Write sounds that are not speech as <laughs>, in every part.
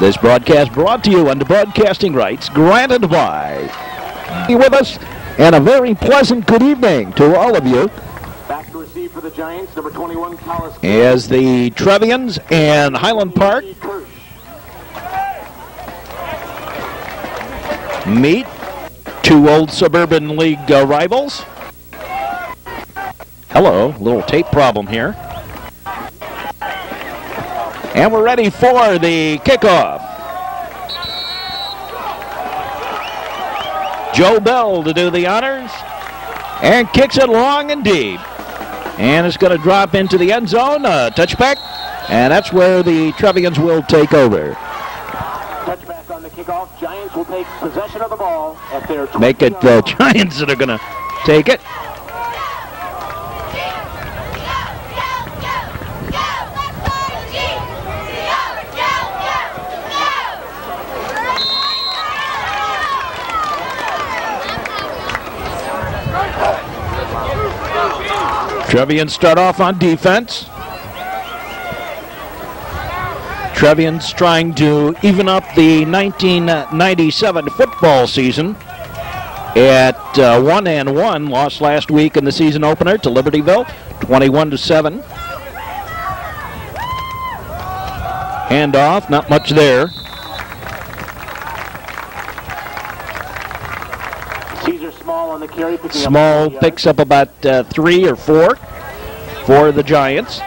This broadcast brought to you under broadcasting rights granted by. Be with us, and a very pleasant good evening to all of you. Back to receive for the Giants, number 21, Collis. As the Trevians and Highland Park meet two old Suburban League uh, rivals. Hello, little tape problem here. And we're ready for the kickoff. Joe Bell to do the honors and kicks it long and deep. And it's going to drop into the end zone, uh, touchback, and that's where the Trevians will take over. Touchback on the kickoff. Giants will take possession of the ball at their Make it the line. Giants that are going to take it. Trevians start off on defense. Trevians trying to even up the 1997 football season at uh, one and one. Lost last week in the season opener to Libertyville, 21 to seven. Handoff, not much there. Caesar Small on the carry. Picking Small up 40 picks up about uh, three or four for the Giants.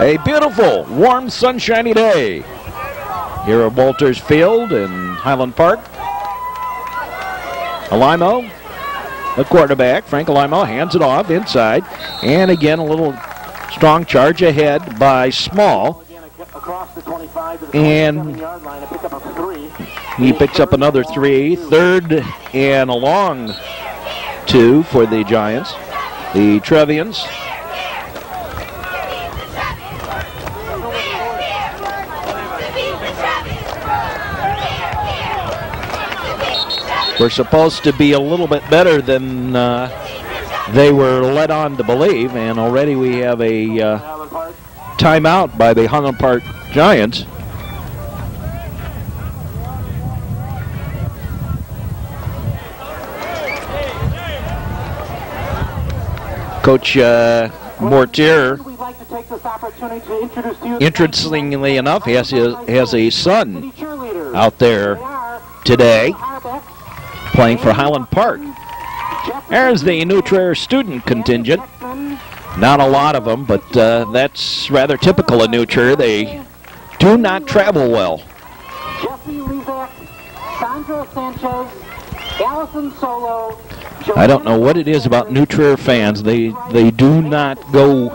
A beautiful, warm, sunshiny day here at Walters Field in Highland Park. Alimo the quarterback, Frank Alimo, hands it off inside. And again, a little strong charge ahead by Small. Across the 25 to the And- 27 yard line. A pickup of three. He picks up another three. Third and a long two for the Giants. The Trevians. We're supposed to be a little bit better than uh, they were led on to believe, and already we have a uh, timeout by the Highland Park Giants. Coach uh, Mortier, interestingly enough, has has a son out there today playing for Highland Park. There's the New student contingent. Not a lot of them, but uh, that's rather typical of New They do not travel well. Sandra Sanchez, Allison Solo. I don't know what it is about New fans. They they do not go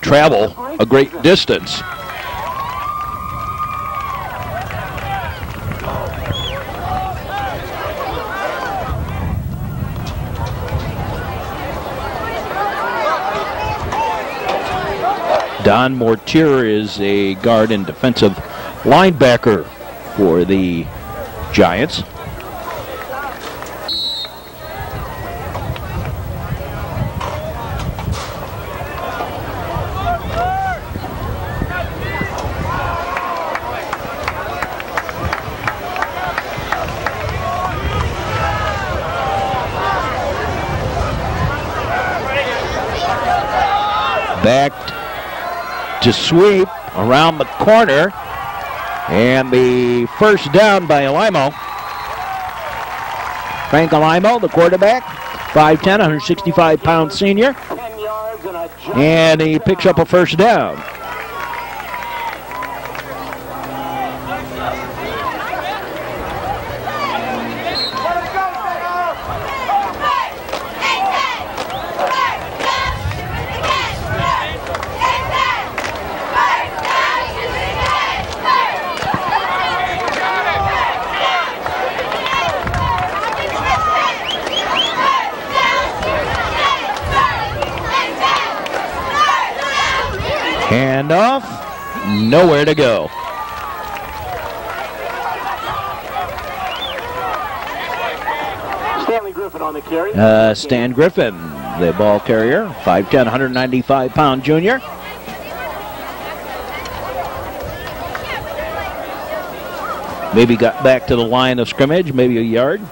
travel a great distance. Don Mortier is a guard and defensive linebacker for the Giants. Sweep around the corner. And the first down by Alimo. Frank Alimo, the quarterback, 5'10", 165 pound senior. 10 yards and a jump. And he picks up a first down. Handoff, nowhere to go. Stanley Griffin on the carry. Uh, Stan Griffin, the ball carrier, 5'10", 195-pound junior. Maybe got back to the line of scrimmage, maybe a yard.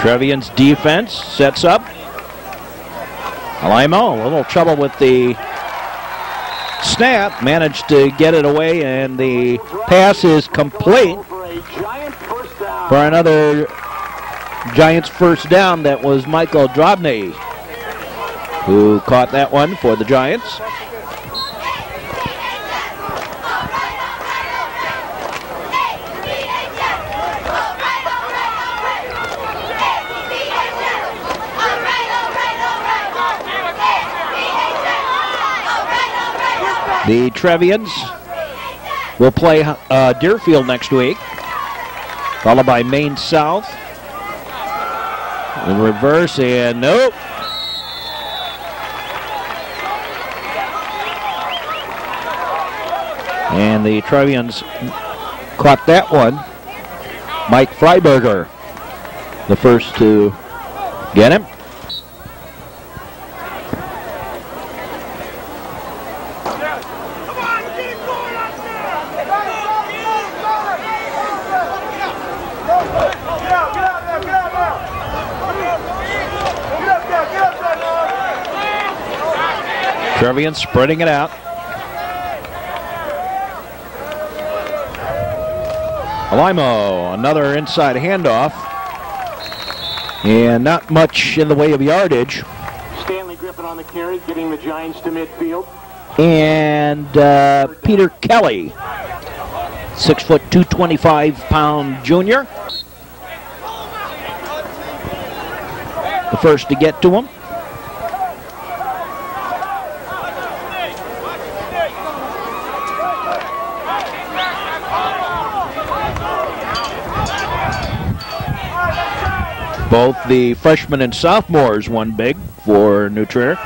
Trevian's defense sets up. Limo, a little trouble with the snap, managed to get it away, and the pass is complete for another Giants first down. That was Michael Drobny who caught that one for the Giants. The Trevians will play uh, Deerfield next week, followed by Maine South. In reverse, and nope. And the Trevians caught that one. Mike Freiberger, the first to get him. Trevian spreading it out. Alimo, another inside handoff. And not much in the way of yardage. Stanley Griffin on the carry, getting the Giants to midfield. And uh, Peter Kelly, six foot, 225 pound junior. The first to get to him. Both the freshmen and sophomores won big for New Trier.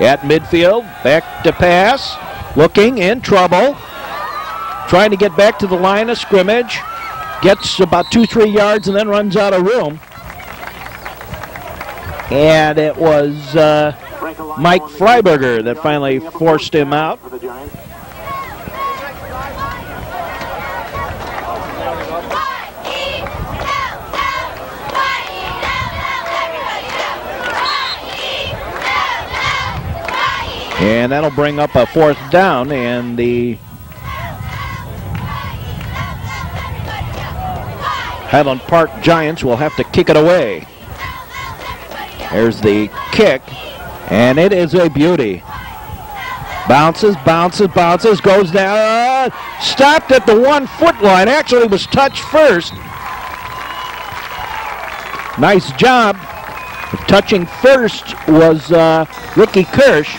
At midfield, back to pass, looking in trouble, trying to get back to the line of scrimmage, gets about two, three yards, and then runs out of room. And it was uh, Mike Freiberger that finally forced him out. And that'll bring up a fourth down, and the Highland Park Giants will have to kick it away. There's the kick, and it is a beauty. Bounces, bounces, bounces, goes down. stopped at the one foot line. Actually was touched first. Nice job. Touching first was uh, Ricky Kirsch.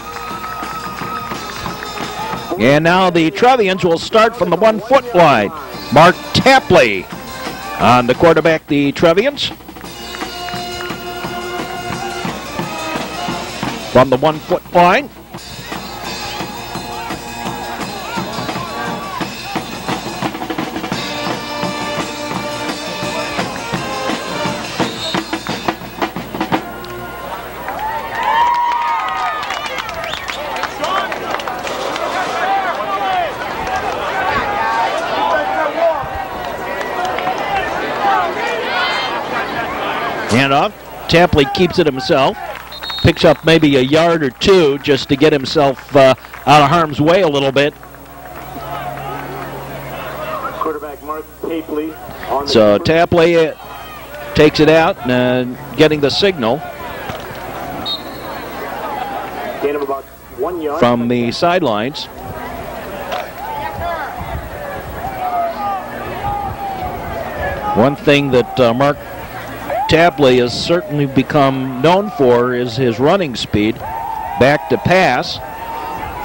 And now the Trevians will start from the one foot line. Mark Tapley on the quarterback, the Trevians. From the one foot line. Handoff. Tapley keeps it himself. Picks up maybe a yard or two just to get himself uh, out of harm's way a little bit. Quarterback Mark Tapley So. Tapley uh, takes it out and uh, getting the signal Gain of about one yard. from the sidelines. One thing that uh, Mark Tapley has certainly become known for is his running speed. Back to pass,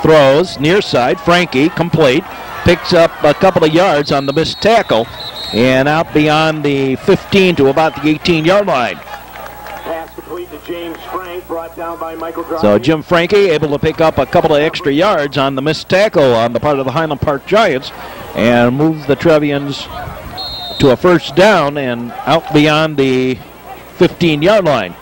throws near side. Frankie complete, picks up a couple of yards on the missed tackle, and out beyond the 15 to about the 18 yard line. Pass complete complete to James Frank, brought down by Michael So Jim Frankie able to pick up a couple of extra yards on the missed tackle on the part of the Highland Park Giants and move the Trevians to a first down and out beyond the 15 yard line.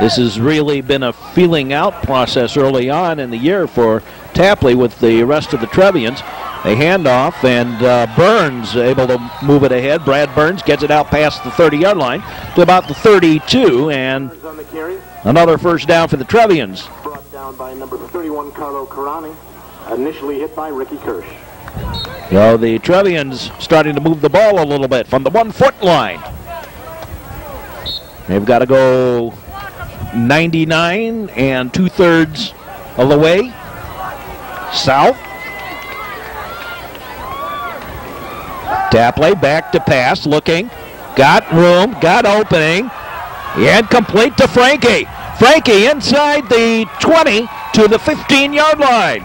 This has really been a feeling out process early on in the year for Tapley with the rest of the Trevians. A handoff, and uh, Burns able to move it ahead. Brad Burns gets it out past the 30 yard line to about the 32, and another first down for the Trevians. brought down by number 31, Carlo Carani, initially hit by Ricky Kirsch. So the Trevians starting to move the ball a little bit from the one foot line. They've got to go 99 and two thirds of the way south. Tapley back to pass, looking, got room, got opening, and complete to Frankie. Frankie inside the 20 to the 15 yard line.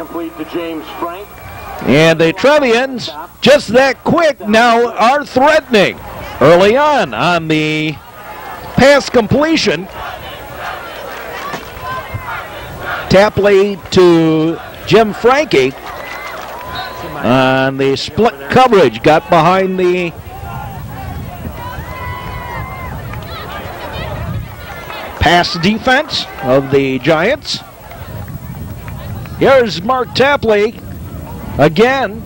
Complete to James Frank. And the Trevians, just that quick now, are threatening early on on the pass completion. Tapley to Jim Frankie on the split coverage. Got behind the pass defense of the Giants. Here's Mark Tapley again.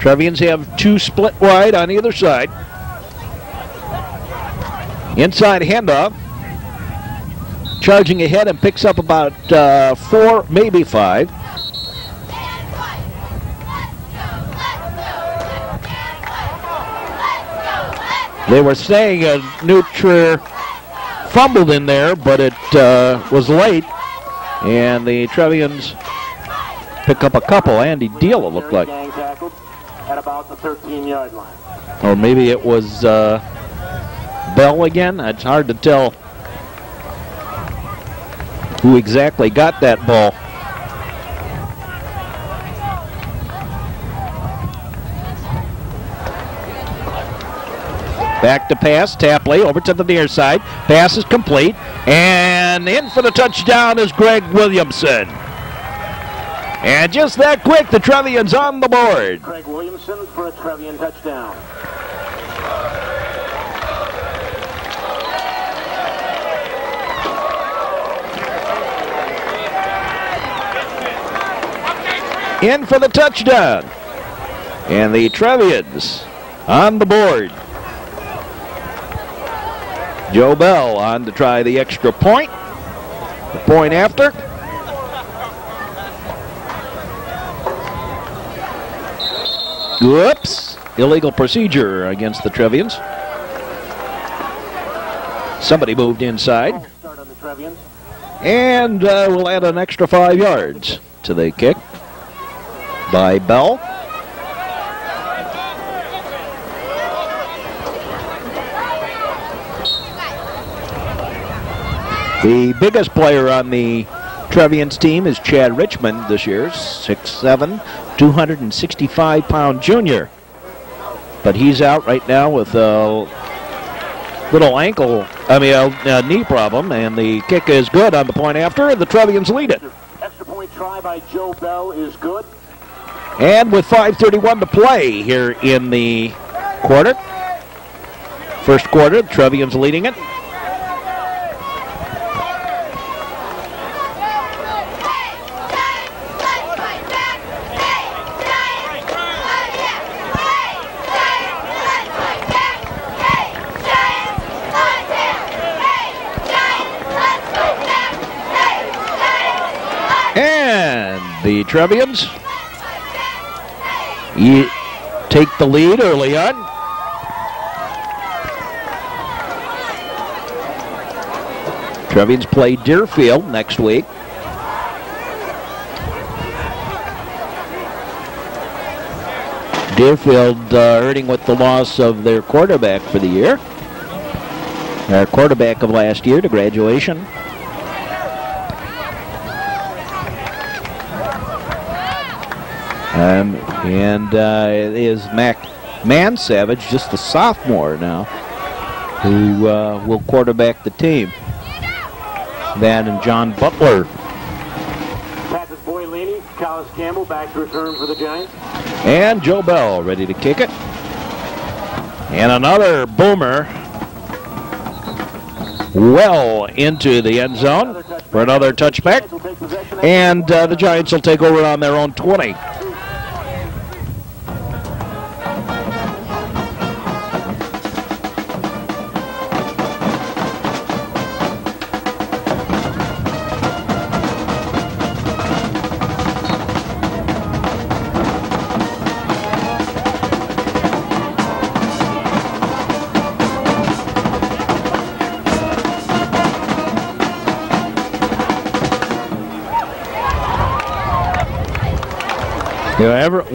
Trevians have two split wide on either side. Inside handoff. Charging ahead and picks up about uh, four, maybe five. They were saying a New Trier fumbled in there, but it uh, was late. And the Trevians pick up a couple. Andy Deal, it looked like. At about the 13 yard line. Or maybe it was uh, Bell again. It's hard to tell who exactly got that ball. Back to pass, Tapley over to the near side. Pass is complete, and in for the touchdown is Greg Williamson. And just that quick, the Trevians on the board. Greg Williamson for a Trevian touchdown. in for the touchdown. And the Trevians on the board. Joe Bell on to try the extra point. The point after. Whoops. Illegal procedure against the Trevians. Somebody moved inside. And uh, we'll add an extra five yards to the kick by Bell. The biggest player on the Trevians team is Chad Richmond this year, 6'7", 265 pound junior. But he's out right now with a little ankle, I mean, a, a knee problem, and the kick is good on the point after, and the Trevians lead it. Extra point try by Joe Bell is good. And with 5.31 to play here in the quarter, first quarter, the Trevians leading it. And the Trevians you take the lead early on. Trevians play Deerfield next week. Deerfield uh, hurting with the loss of their quarterback for the year. Their quarterback of last year to graduation. Um, and uh, it is Mac Mansavage, just a sophomore now, who uh, will quarterback the team. That and John Butler. Passes Boylini. Collis Campbell back to return for the Giants. And Joe Bell ready to kick it. And another boomer well into the end zone for another touchback. Giants will take possession. And uh, the Giants will take over on their own 20.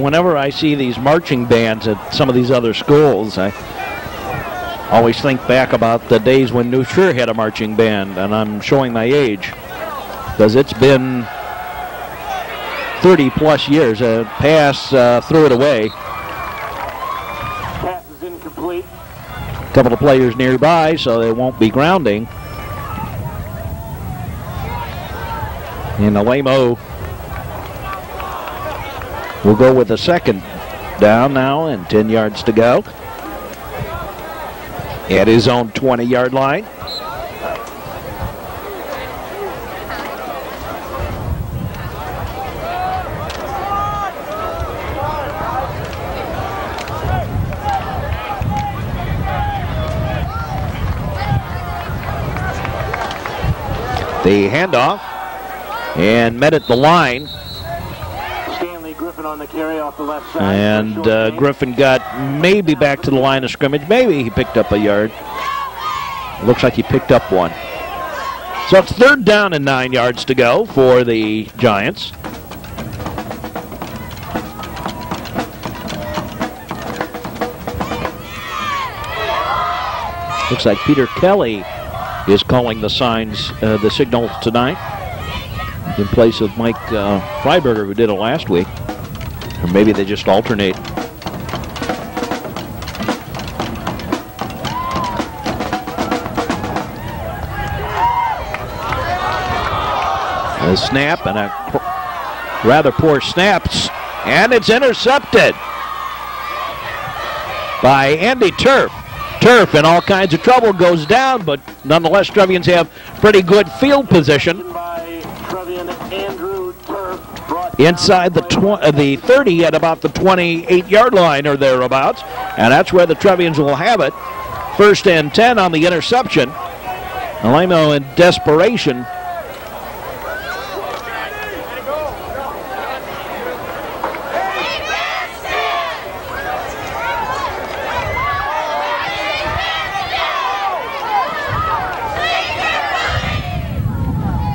Whenever I see these marching bands at some of these other schools, I always think back about the days when New Trier had a marching band, and I'm showing my age because it's been 30 plus years. A pass uh, threw it away. Pass is incomplete. A couple of players nearby, so they won't be grounding. And Alamo will go with a second down now and 10 yards to go. At his own 20 yard line. The handoff and met at the line. On the carry off the left side. And uh. Griffin got maybe back to the line of scrimmage. Maybe he picked up a yard. Looks like he picked up one. So it's third down and nine yards to go for the Giants. Looks like Peter Kelly is calling the signs, uh, the signal tonight, in place of Mike uh, Freiberger, who did it last week. Or maybe they just alternate. A snap and a rather poor snaps, and it's intercepted by Andy Turf. Turf in all kinds of trouble goes down, but nonetheless, Trevians have pretty good field position by Trevian Andrew Turf. Brought inside the tw- uh, the 30 at about the 28 yard line or thereabouts, and that's where the Trevians will have it. First and 10 on the interception. Alamo in desperation.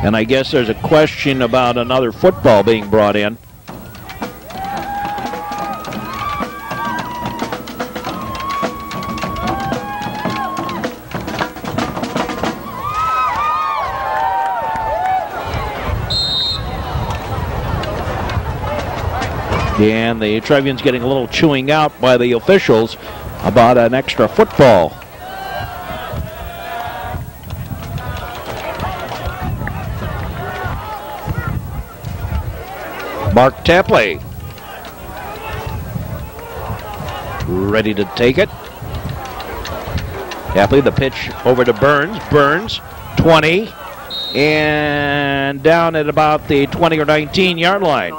And I guess there's a question about another football being brought in. And the Trevians getting a little chewing out by the officials about an extra football. Mark Tapley. Ready to take it. Tapley, the pitch over to Burns. Burns, 20. And down at about the 20 or 19 yard line.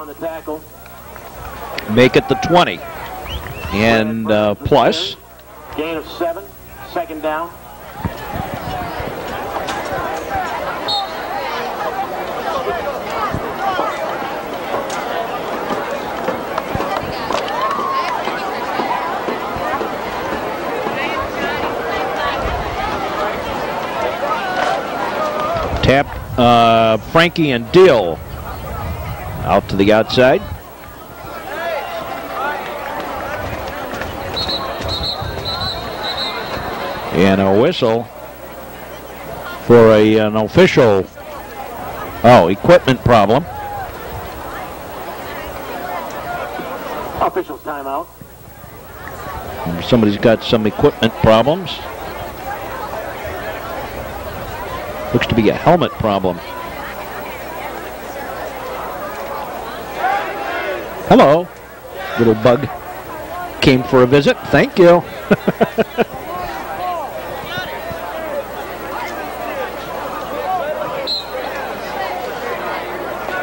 On the tackle. Make it the 20. And uh, plus, Gain of seven. Second down. tap uh, Frankie and Dill out to the outside. And a whistle for a, an official, oh, equipment problem. Officials timeout. Somebody's got some equipment problems. Looks to be a helmet problem. Hello. Little bug came for a visit. Thank you. <laughs>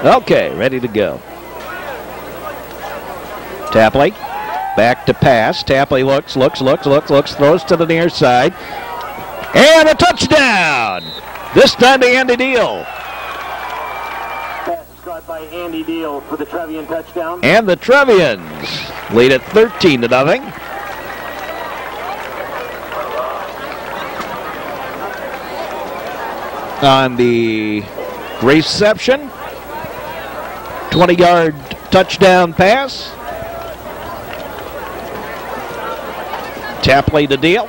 okay, ready to go. Tapley back to pass. Tapley looks, looks, looks, looks, looks, throws to the near side. And a touchdown! This time to Andy Deal. Pass is caught by Andy Deal for the Trevian touchdown. And the Trevians lead at 13 to nothing. On the reception, 20 yard touchdown pass. Tapley to Deal.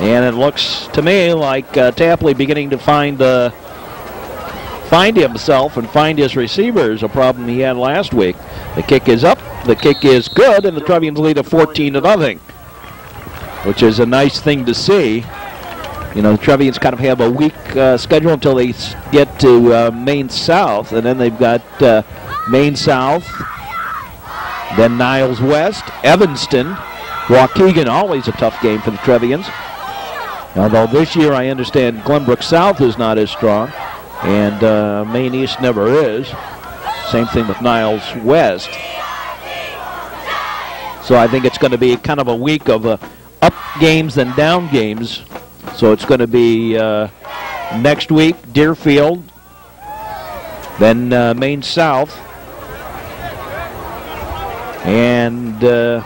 And it looks to me like uh, Tapley beginning to find uh, find himself and find his receivers, a problem he had last week. The kick is up, the kick is good, and the Trevians lead at 14 to nothing, which is a nice thing to see. You know, the Trevians kind of have a weak uh, schedule until they get to uh, Maine South, and then they've got uh, Maine South, then Niles West, Evanston, Waukegan, always a tough game for the Trevians. Although this year I understand Glenbrook South is not as strong, and uh, Maine East never is. Same thing with Niles West. So I think it's going to be kind of a week of uh, up games and down games. So it's going to be uh, next week Deerfield, then uh, Maine South, and uh,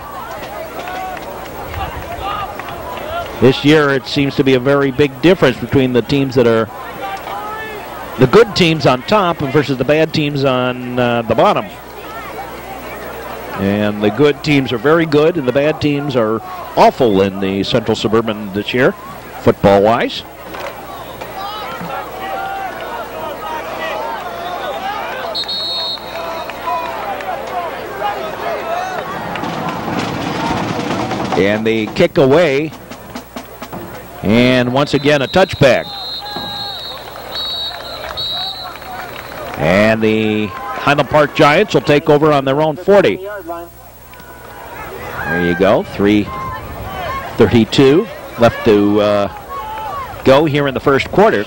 this year it seems to be a very big difference between the teams that are the good teams on top versus the bad teams on uh, the bottom. And the good teams are very good, and the bad teams are awful in the Central Suburban this year, football wise. And the kick away. And once again, a touchback. And the Highland Park Giants will take over on their own 40. There you go. 332 left to uh, go here in the first quarter.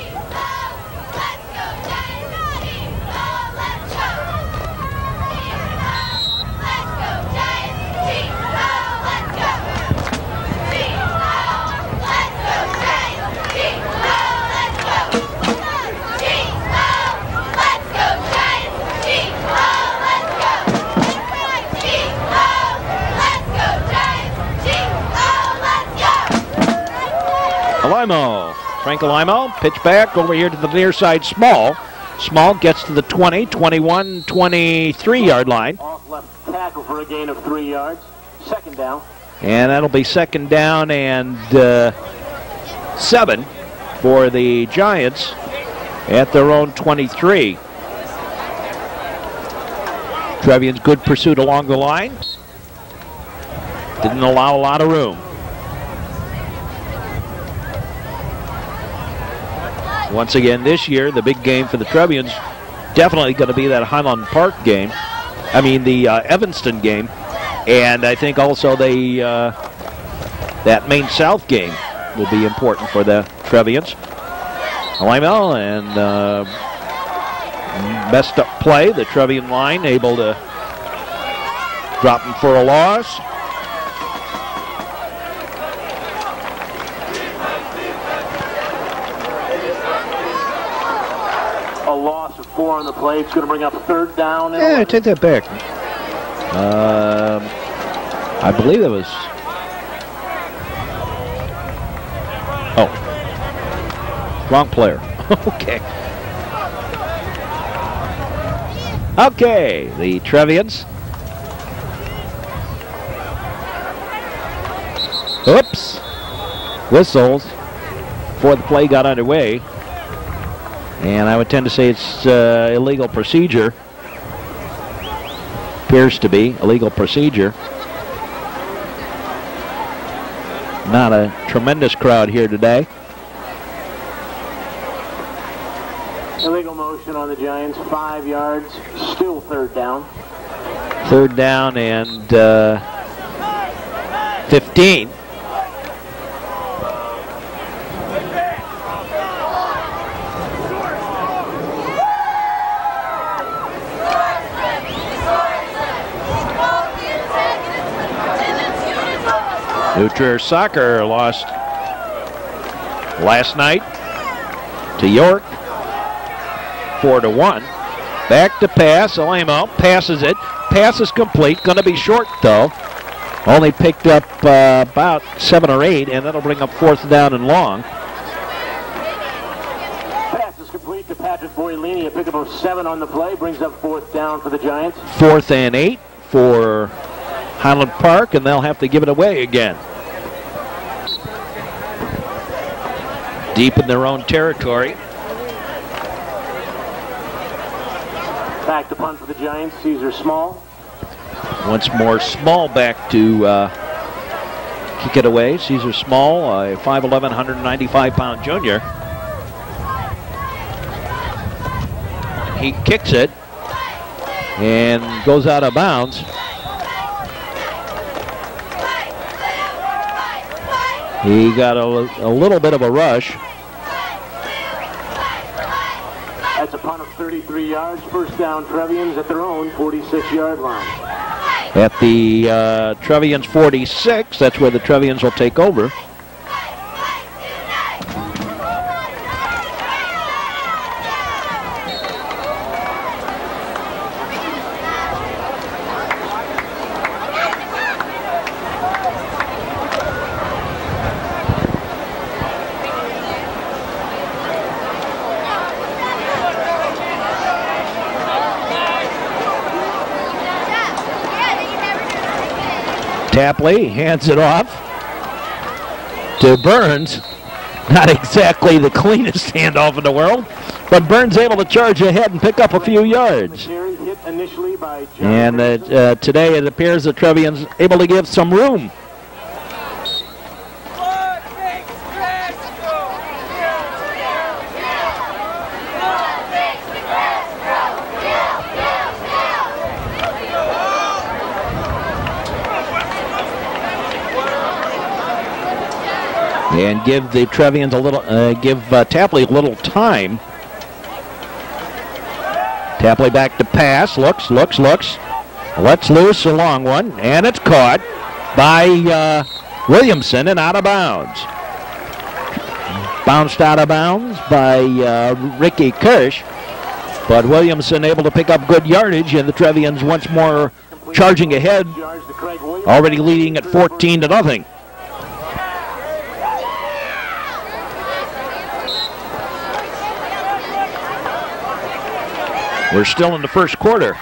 Alimo, pitch back over here to the near side. Small. Small gets to the 20, 21, 23 yard line. Off left tackle for a gain of three yards. Second down. And that'll be second down and uh, seven for the Giants at their own 23. Trevian's good pursuit along the line. Didn't allow a lot of room. Once again, this year, the big game for the Trevians definitely going to be that Highland Park game. I mean, the uh, Evanston game. And I think also the uh, that Maine South game will be important for the Trevians. Lymel and uh, messed up play. The Trevian line able to drop him for a loss. A loss of on the play. It's going to bring up third down. and Yeah, 11. take that back. Um, I believe it was. Oh, wrong player. <laughs> okay. Okay, the Trevians. Oops. Whistles before the play got underway. And I would tend to say it's uh, illegal procedure. Appears to be illegal procedure. Not a tremendous crowd here today. Illegal motion on the Giants, five yards, still third down. Third down and uh, 15. Soccer lost last night to York, four to one. Back to pass, Alamo passes it, pass is complete, going to be short though. Only picked up uh, about seven or eight, and that'll bring up fourth down and long. Pass is complete to Patrick Boylini, a pickup of seven on the play, brings up fourth down for the Giants. Fourth and eight for Highland Park, and they'll have to give it away again. Deep in their own territory. Back to punt for the Giants, Caesar Small. Once more, Small back to uh, kick it away. Caesar Small, a 5'11", 195 pound junior. He kicks it and goes out of bounds. He got a, a little bit of a rush. That's a punt of 33 yards, first down Trevians at their own 46-yard line. At the uh, Trevians 46, that's where the Trevians will take over. Tapley hands it off to Burns. Not exactly the cleanest handoff in the world, but Burns able to charge ahead and pick up a few yards. McCary hit initially by John And uh, uh, today it appears that Trevian's able to give some room. And give the Trevians a little, uh, give uh, Tapley a little time. Tapley back to pass, looks, looks, looks. Let's loose a long one, and it's caught by uh, Williamson and out of bounds. Bounced out of bounds by uh, Ricky Kirsch, but Williamson able to pick up good yardage, and the Trevians once more charging ahead, already leading at 14 to nothing. We're still in the first quarter.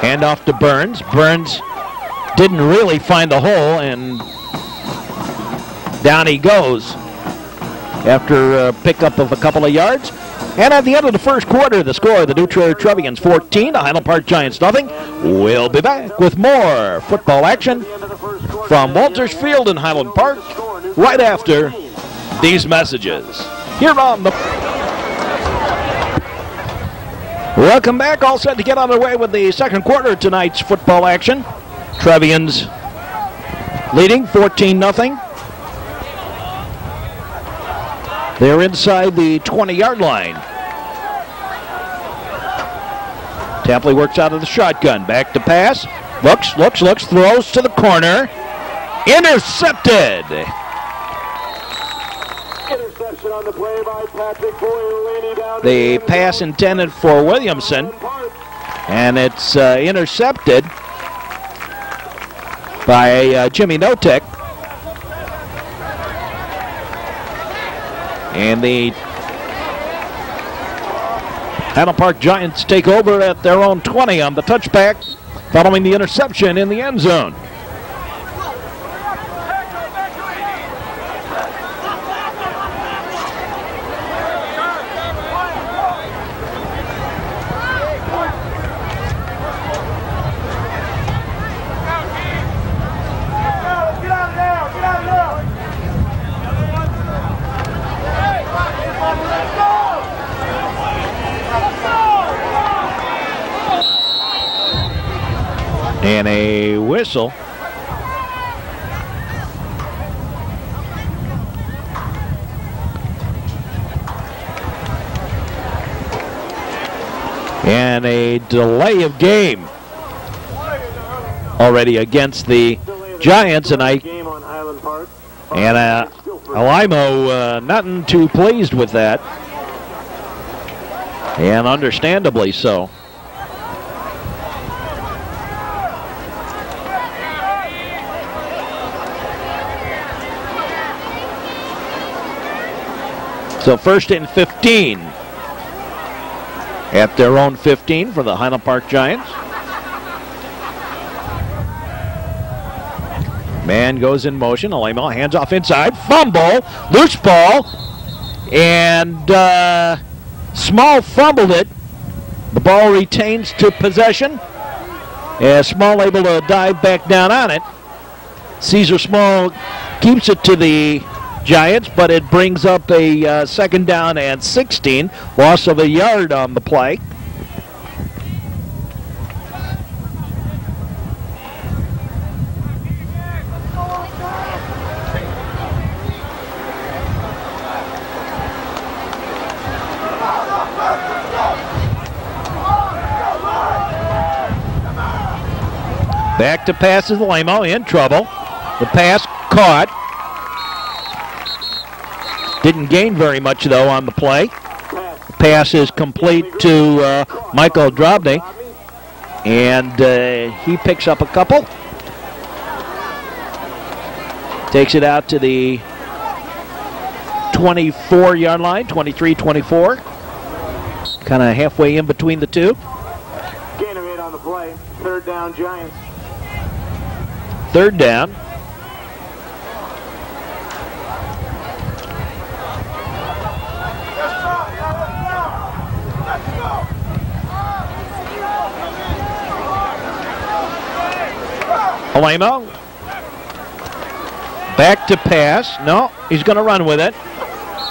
Hand off to Burns. Burns didn't really find the hole, and down he goes after a pickup of a couple of yards. And at the end of the first quarter, the score, the New Trevians 14, the Highland Park Giants nothing. We'll be back with more football action from Walters Field in Highland Park right after these messages. Here on the... Welcome back. All set to get underway with the second quarter of tonight's football action. Trevians leading 14 nothing. They're inside the 20-yard line. Tapley works out of the shotgun. Back to pass. Looks, looks, looks, throws to the corner. Intercepted. Interception on the play by Patrick Boylini down The pass intended for Williamson, and it's uh, intercepted by uh, Jimmy Notek. And the Highland Park Giants take over at their own 20 on the touchback following the interception in the end zone. And a whistle. And a delay of game already against the Giants, and I and uh, Alaimo uh, nothing too pleased with that, and understandably so. So first and 15 at their own 15 for the Highland Park Giants. Man goes in motion. Alaimo hands off inside. Fumble. Loose ball. And uh, Small fumbled it. The ball retains to possession. As Small able to dive back down on it. Caesar Small keeps it to the Giants, but it brings up a uh, second down and 16. Loss of a yard on the play. Back to passes Lamo in trouble. The pass caught. Didn't gain very much, though, on the play. Pass is complete to uh, Michael Drobny, and uh, he picks up a couple. Takes it out to the 24 yard line, 23 24. Kind of halfway in between the two. Gain of eight on the play. Third down, Giants. Third down. Alamo. Back to pass. No, he's going to run with it.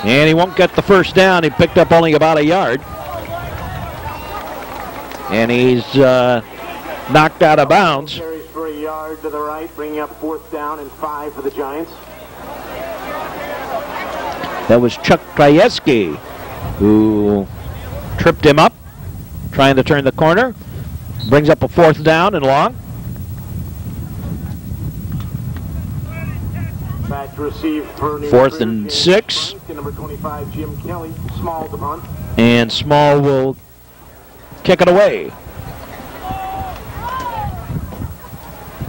And he won't get the first down. He picked up only about a yard. And he's uh, knocked out of bounds. Carries for a yard to the right, bringing up fourth down and five for the Giants. That was Chuck Krajewski who tripped him up, trying to turn the corner. Brings up a fourth down and long. Back to receive for New Fourth and six. Frank, and number 25, Jim Kelly. Small to punt. And Small will kick it away.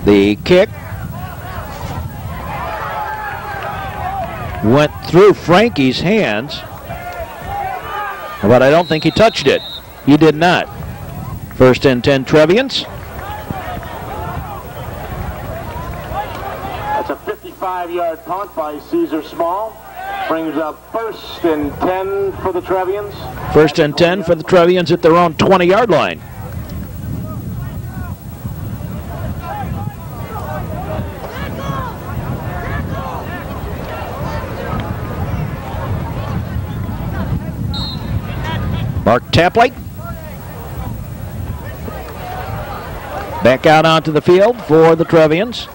The kick went through Frankie's hands, but I don't think he touched it. He did not. First and 10 Trevians. That's a 55-yard punt by Caesar Small. Brings up first and 10 for the Trevians. First and 10 for the Trevians at their own 20 yard line. Mark Tapley. Back out onto the field for the Trevians.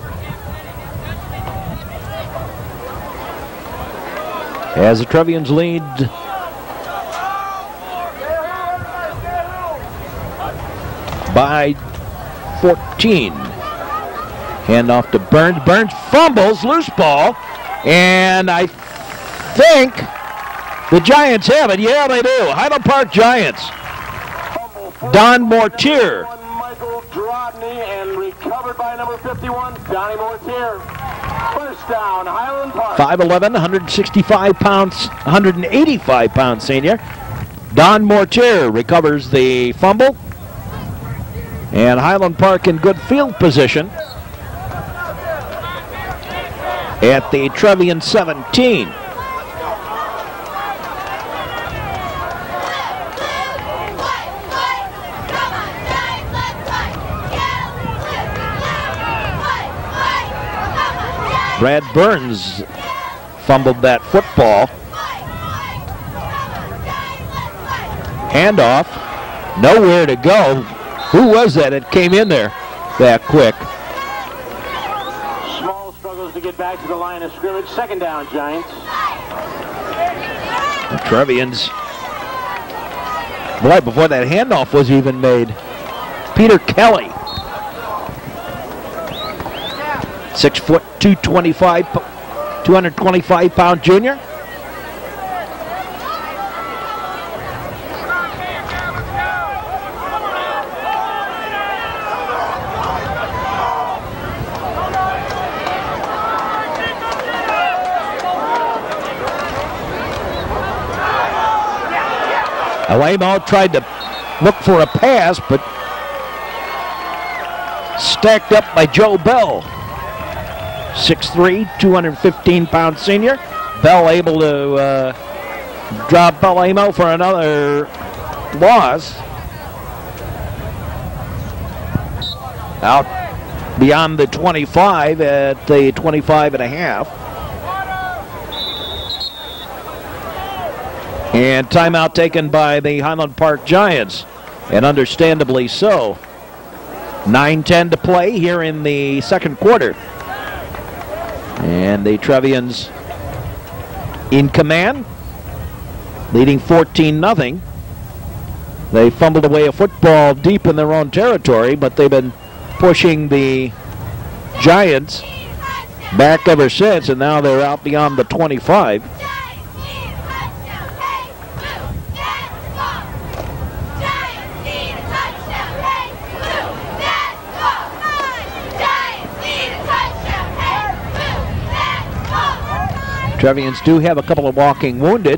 As the Trevians lead by 14. Hand off to Burns. Burns fumbles, loose ball, and I think the Giants have it. Yeah, they do. Highland Park Giants. Don Mortier. Michael Drobny and recovered by number 51, Donnie Mortier. First down, Highland Park. 5'11", 165 pounds, 185 pound senior. Don Mortier recovers the fumble. And Highland Park in good field position at the Trevian 17. Brad Burns fumbled that football. Handoff, nowhere to go. Who was that that came in there that quick? Small struggles to get back to the line of scrimmage. Second down, Giants. The Trevians. Boy, before that handoff was even made, Peter Kelly. Six foot, 225, 225 pound junior. Alamo tried to look for a pass, but stacked up by Joe Bell. 6'3", 215 pound senior. Bell able to uh, drop Alamo for another loss. Out beyond the 25 at the 25 and a half. And timeout taken by the Highland Park Giants, and understandably so. 9-10 to play here in the second quarter. And the Trevians in command, leading 14 0 They fumbled away a football deep in their own territory, but they've been pushing the Giants back ever since, and now they're out beyond the 25. Trevians do have a couple of walking wounded.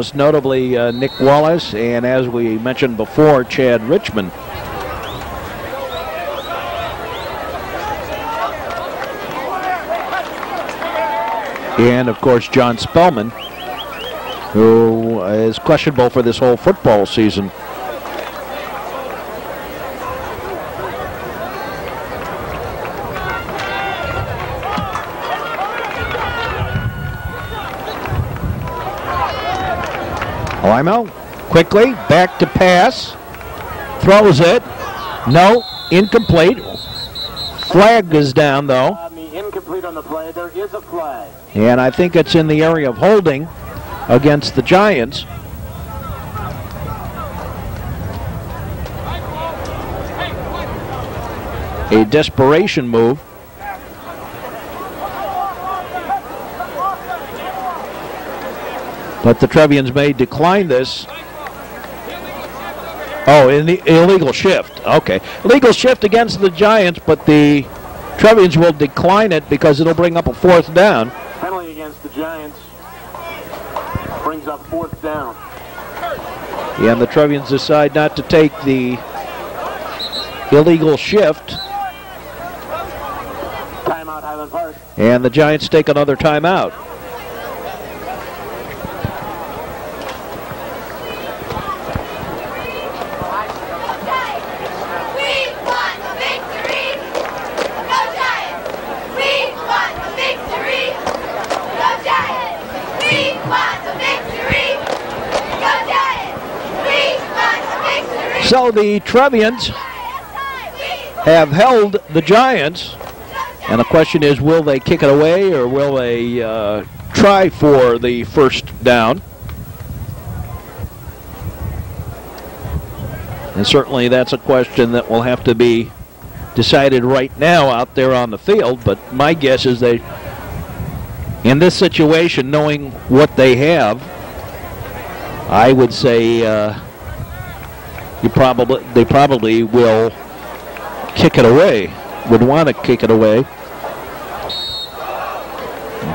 Most notably uh, Nick Wallace, and as we mentioned before, Chad Richmond. And of course, John Spellman, who is questionable for this whole football season. Limo quickly back to pass. Throws it. No, incomplete. Flag is down though. incomplete on the play. There is a flag. And I think it's in the area of holding against the Giants. A desperation move. But the Trevians may decline this. Oh, in the illegal shift. Okay. Illegal shift against the Giants, but the Trevians will decline it because it'll bring up a fourth down. Penalty against the Giants brings up fourth down. Yeah, and the Trevians decide not to take the illegal shift. Timeout, Highland Park. And the Giants take another timeout. The Trevians have held the Giants. And the question is, will they kick it away or will they uh, try for the first down? And certainly that's a question that will have to be decided right now out there on the field. But my guess is they, in this situation, knowing what they have, I would say uh, you probably they probably will kick it away. Would want to kick it away,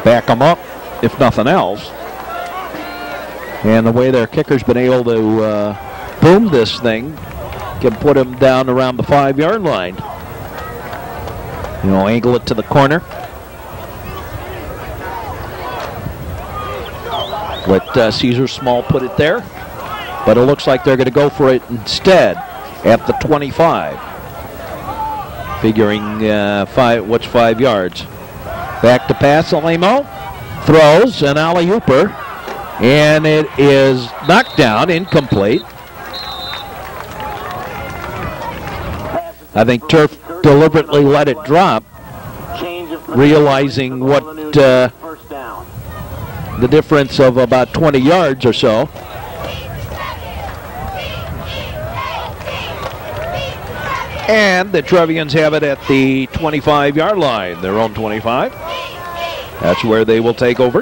back them up, if nothing else. And the way their kicker's been able to uh, boom this thing can put him down around the five-yard line. You know, angle it to the corner. Let uh, Caesar Small put it there. But it looks like they're going to go for it instead at the 25. Figuring uh, five, what's five yards. Back to pass, Alemo. Throws an alley ooper. And it is knocked down, incomplete. I think Turf deliberately let it drop, realizing what uh, the difference of about 20 yards or so. And the Trevians have it at the 25 yard line, their own 25. That's where they will take over.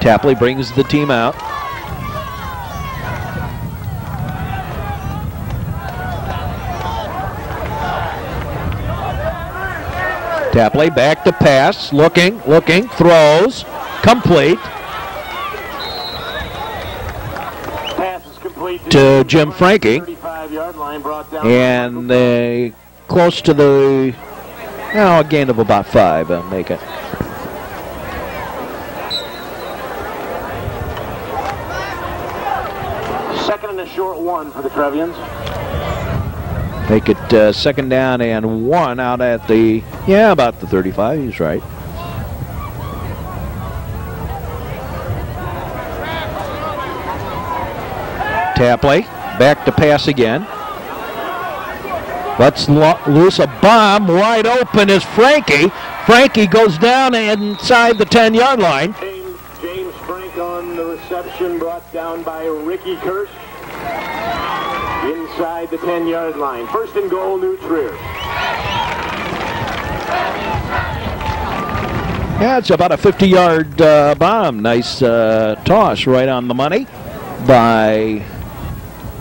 Tapley brings the team out. Tapley back to pass, looking, looking, throws, complete. To Jim Frankie. And they close to the, know, a gain of about five. I'll make it. Second and a short one for the Trevians. Make it uh, second down and one out at the, yeah, about the 35. He's right. Tapley back to pass again. Let's lo loose a bomb. Wide open is Frankie. Frankie goes down inside the 10 yard line. James, James Frank on the reception brought down by Ricky Kirsch. Inside the 10 yard line. First and goal, New Trier. Yeah, it's about a 50 yard uh, bomb. Nice uh, toss right on the money by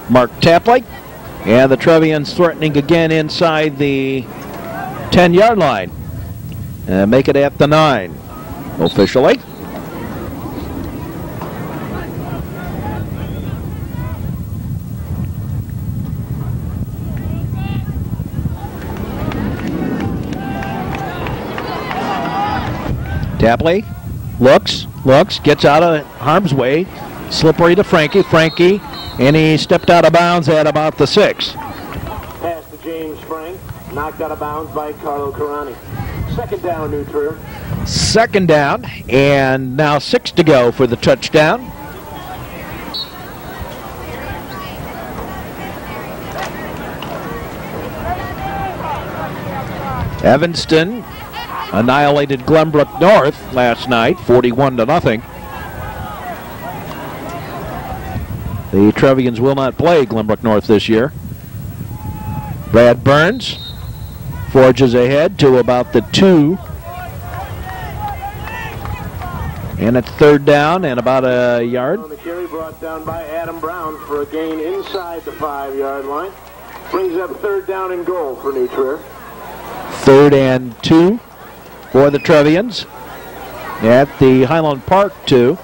Mark Tapley. And the Trevians threatening again inside the 10 yard line. And make it at the 9 officially. Tapley looks, looks, gets out of harm's way. Slippery to Frankie. Frankie and he stepped out of bounds at about the six. Pass to James Frank, knocked out of bounds by Carlo Carani. Second down, New Trier. Second down, and now six to go for the touchdown. Evanston annihilated Glenbrook North last night, 41 to nothing. The Trevians will not play Glenbrook North this year. Brad Burns forges ahead to about the two. And it's third down and about a yard. On the carry brought down by Adam Brown for a gain inside the five-yard line. Brings up third down and goal for New Trier. Third and two for the Trevians at the Highland Park two.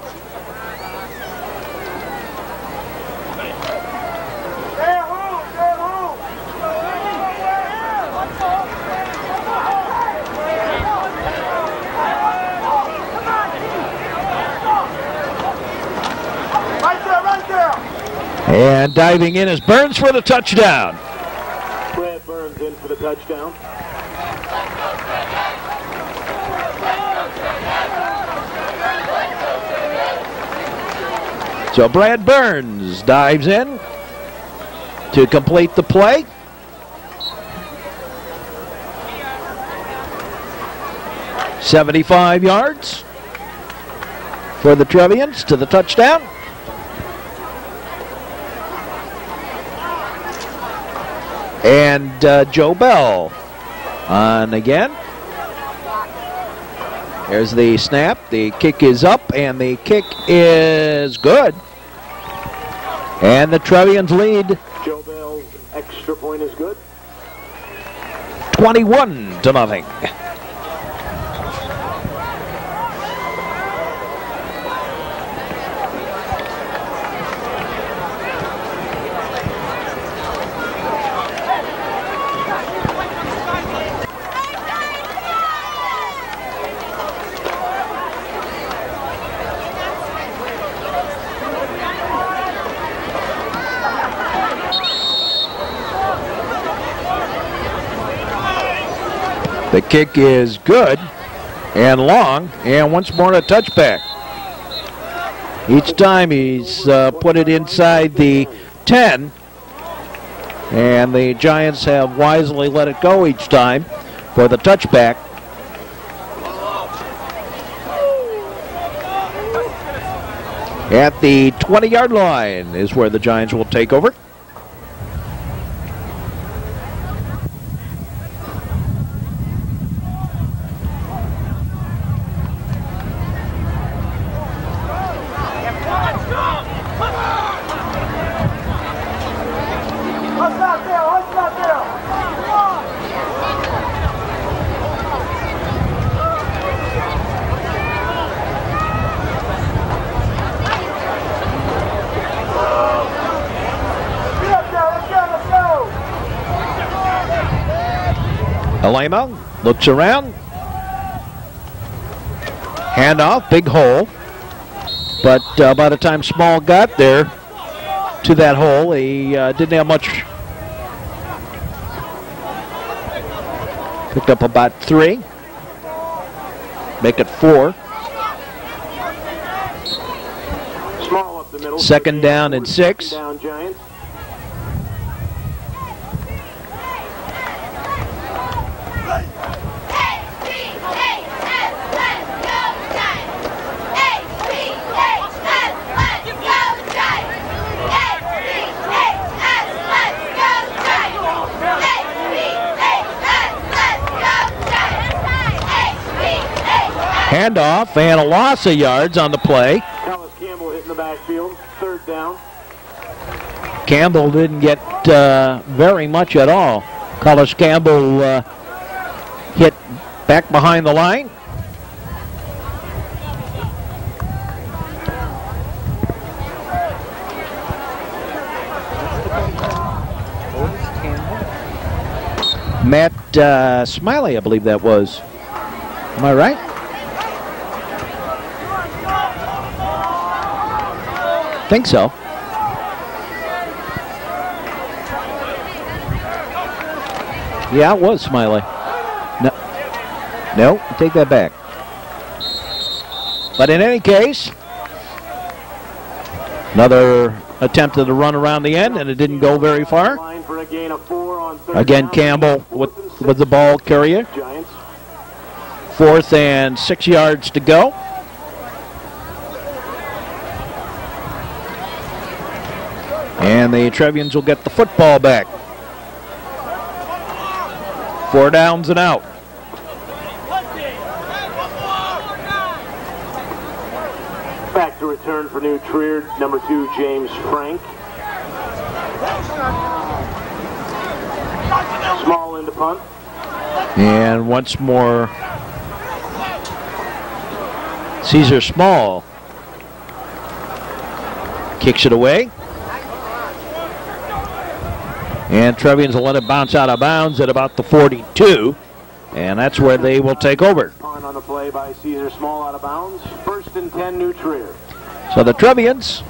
And diving in is Burns for the touchdown. Brad Burns in for the touchdown. So Brad Burns dives in to complete the play. Seventy-five yards. for the Trevians to the touchdown. And uh, Joe Bell on again. There's the snap. The kick is up, and the kick is good. And the Trevians lead. Joe Bell's extra point is good. 21 to nothing. The kick is good and long, and once more a touchback. Each time he's uh, put it inside the 10, and the Giants have wisely let it go each time for the touchback. At the 20 yard line is where the Giants will take over. Looks around. Handoff, big hole. But uh, by the time Small got there to that hole, he uh, didn't have much. Picked up about three. Make it four. Small up the middle. Second down and six. Down Giants. And a loss of yards on the play. Collis Campbell hitting the backfield. Third down. Campbell didn't get uh, very much at all. Collis Campbell uh, hit back behind the line. Matt uh, Smiley, I believe that was. Am I right? Think so. Yeah, it was Smiley. No, no, take that back. But in any case, another attempt at a run around the end, and it didn't go very far. Again. Campbell with, with the ball carrier. Fourth and six yards to go. And the Trevians will get the football back. Four downs and out. Back to return for New Trier, number two, James Frank. Small into punt. And once more, Caesar Small kicks it away. And Trevians will let it bounce out of bounds at about the 42. And that's where they will take over. On the play by Caesar Small out of bounds. First and 10, New Trier. So the Trevians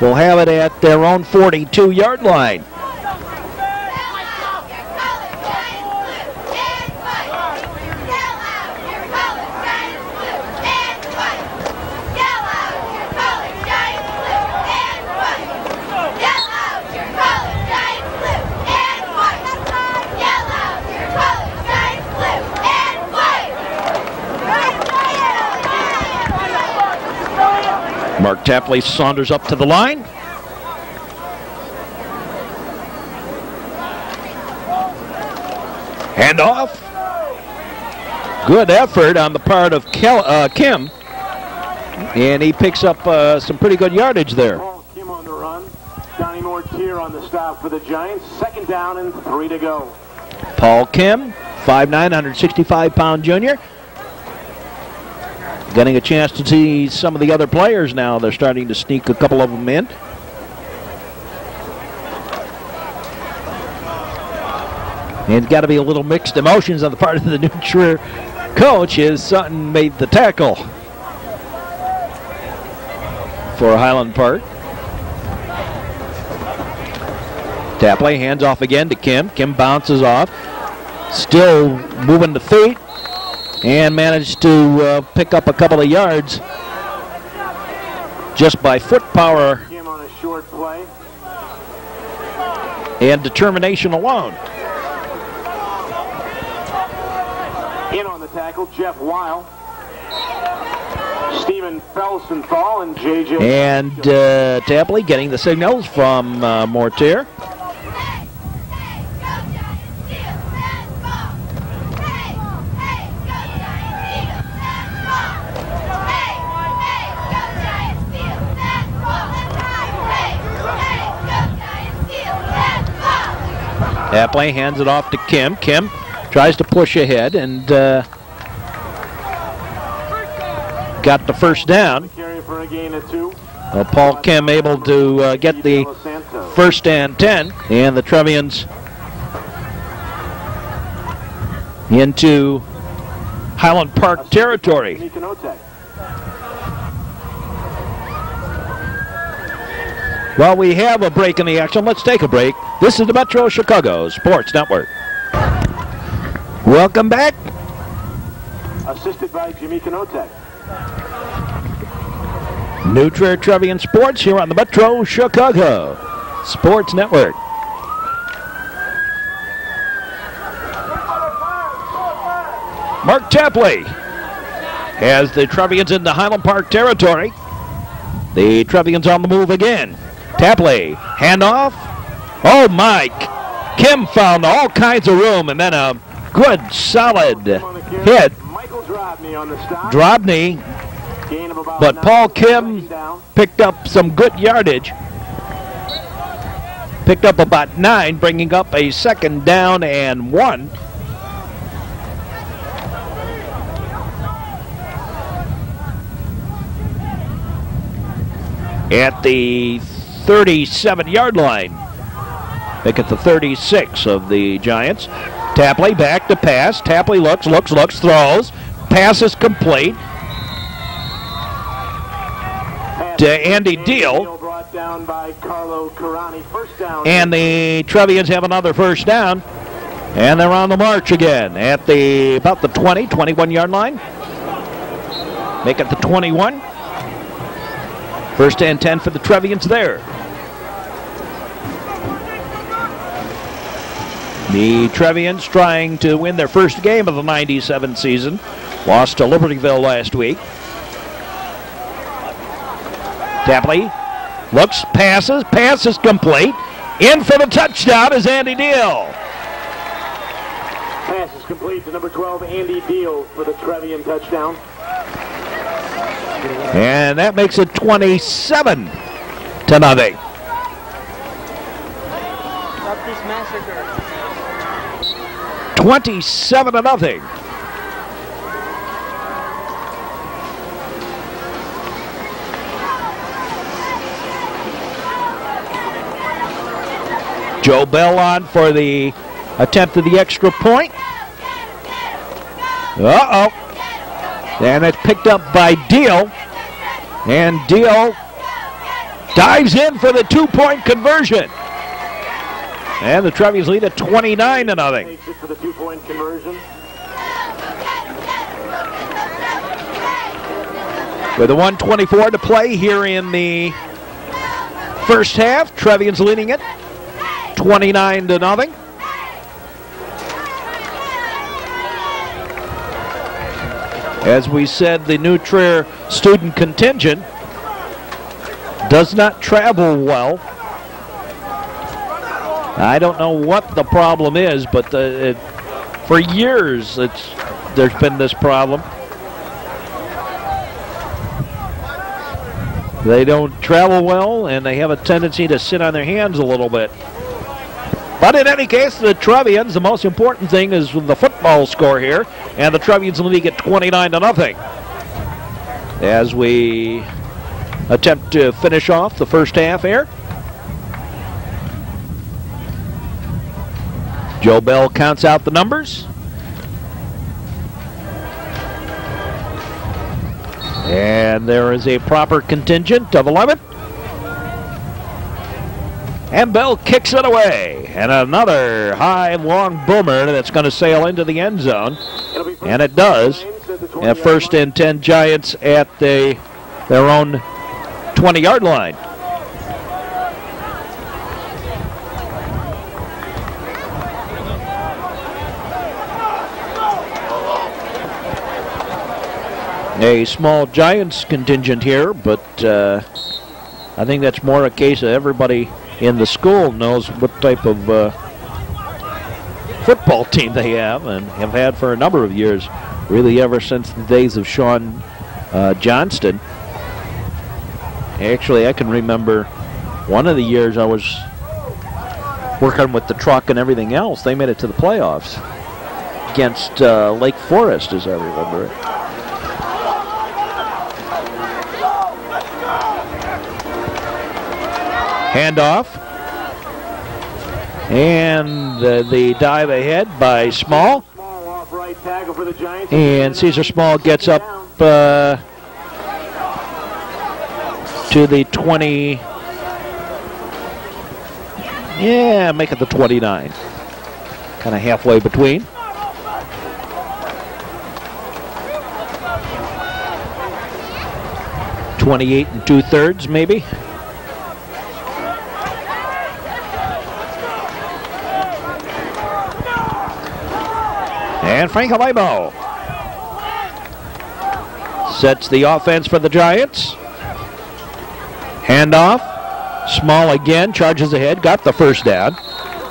will have it at their own 42 yard line. Mark Tapley saunders up to the line. Handoff. Good effort on the part of Kel, uh, Kim. And he picks up uh, some pretty good yardage there. Paul Kim on the run. Donnie Mortier on the stop for the Giants. Second down and three to go. Paul Kim, 5'9", 165 pound junior. Getting a chance to see some of the other players now. They're starting to sneak a couple of them in. It's got to be a little mixed emotions on the part of the <laughs> New Trier coach as Sutton made the tackle for Highland Park. Tapley hands off again to Kim. Kim bounces off. Still moving the feet and managed to uh, pick up a couple of yards just by foot power Kim on a short play. and determination alone. In on the tackle, Jeff Weil. Stephen Felsenthal and J.J. And uh, Tapley getting the signals from uh, Mortier. Tapley hands it off to Kim. Kim tries to push ahead and uh, got the first down. Well, Paul Kim able to uh, get the first and 10, and the Trevians into Highland Park territory. Well, we have a break in the action. Let's take a break. This is the Metro Chicago Sports Network. Welcome back. Assisted by Jimmy Kanotek. New Trier Trevian Sports here on the Metro Chicago Sports Network. Mark Tapley has the Trevians into Highland Park territory. The Trevians on the move again. Tapley, handoff. Oh, Mike. Kim found all kinds of room and then a good solid hit. Drobny But. Paul Kim picked up some good yardage. Picked up about nine, bringing up a second down and one. At the 37 yard line. Make it the 36 of the Giants. Tapley back to pass. Tapley looks, looks, looks, throws. Pass is complete. To Andy Deal. And the Trevians have another first down. And they're on the march again at the about the 20, 21 yard line. Make it the 21. First and 10 for the Trevians there. The Trevians trying to win their first game of the 97 season. Lost to Libertyville last week. Tapley looks, passes, passes complete. In for the touchdown is Andy Deal. Pass is complete to number 12, Andy Deal, for the Trevian touchdown. And that makes it 27 to nothing. Stop this massacre. 27 to nothing. Joe Bell on for the attempt of the extra point. Uh-oh. And it's picked up by Deal. And Deal dives in for the two-point conversion. And the Trevians lead at 29 to nothing. With a 124 to play here in the first half, Trevian's leading it 29 to nothing. As we said, the New Trier student contingent does not travel well. I don't know what the problem is, but the, it, for years it's there's been this problem. They don't travel well, and they have a tendency to sit on their hands a little bit. But in any case, the Trevians, the most important thing is the football score here, and the Trevians lead at 29 to nothing. As we attempt to finish off the first half here. Joe Bell counts out the numbers. And there is a proper contingent of 11. And Bell kicks it away. And another high, long boomer that's going to sail into the end zone. And it does. At first and 10 Giants at the, their own 20 yard line. A small Giants contingent here, but uh, I think that's more a case of everybody in the school knows what type of uh, football <laughs> team they have and have had for a number of years, really ever since the days of Sean uh, Johnston. Actually, I can remember one of the years I was working with the truck and everything else. They made it to the playoffs against uh, Lake Forest, as I remember it. Handoff. And uh, the dive ahead by Small. And Caesar Small gets up uh, to the 20. Yeah, make it the 29. Kind of halfway between. Twenty-eight and two-thirds, maybe. And Frank Alamo sets the offense for the Giants. Handoff. Small again, charges ahead, got the first down.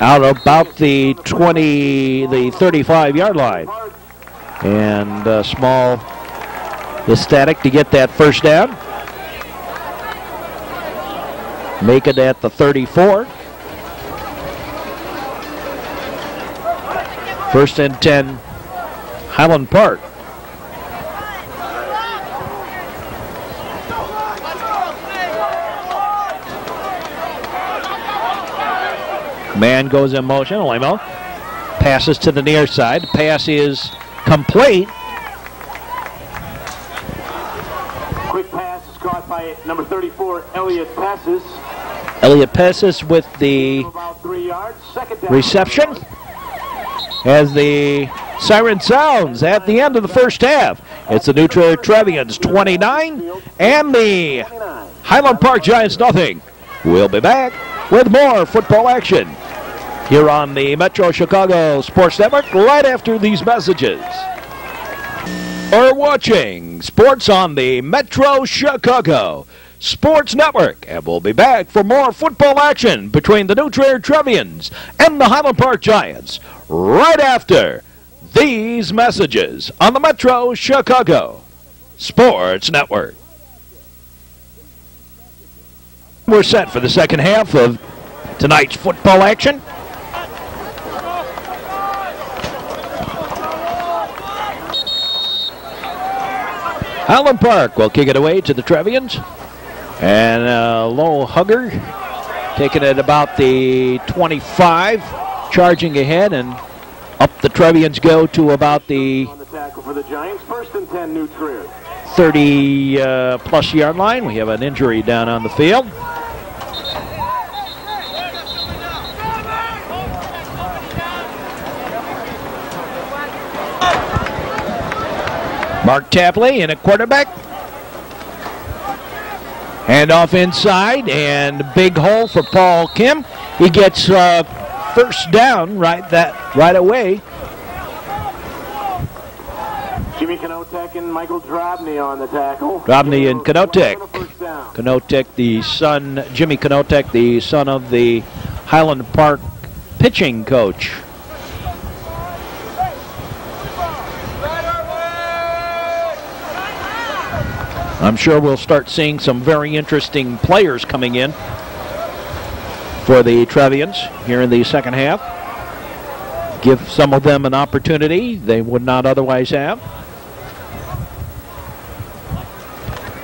Out about the 20, the 35 yard line. And uh, Small is static to get that first down. Make it at the 34. First and 10, Highland Park. Man goes in motion. Lamo passes to the near side. Pass is complete. Quick pass is caught by number 34, Elliot Passes. Elliot Passes with the reception as the siren sounds at the end of the first half. It's the Trier Trevians 29 and the Highland Park Giants nothing. We'll be back with more football action here on the Metro Chicago Sports Network right after these messages. Are watching Sports on the Metro Chicago Sports Network, and we'll be back for more football action between the New Trier Trevians and the Highland Park Giants right after these messages on the Metro Chicago Sports Network. We're set for the second half of tonight's football action. Highland Park will kick it away to the Trevians. And uh, low hugger taking it about the 25, charging ahead, and up the Trevians go to about the 30 uh, plus yard line. We have an injury down on the field. Mark Tapley in a quarterback. Hand off inside and big hole for Paul Kim. He gets uh, first down right that right away. Jimmy Kanotek and Michael Drobny on the tackle. Drobny and Kanotek. Kanotek, the son, Jimmy Kanotek, the son of the Highland Park pitching coach. I'm sure we'll start seeing some very interesting players coming in for the Trevians here in the second half. Give some of them an opportunity they would not otherwise have.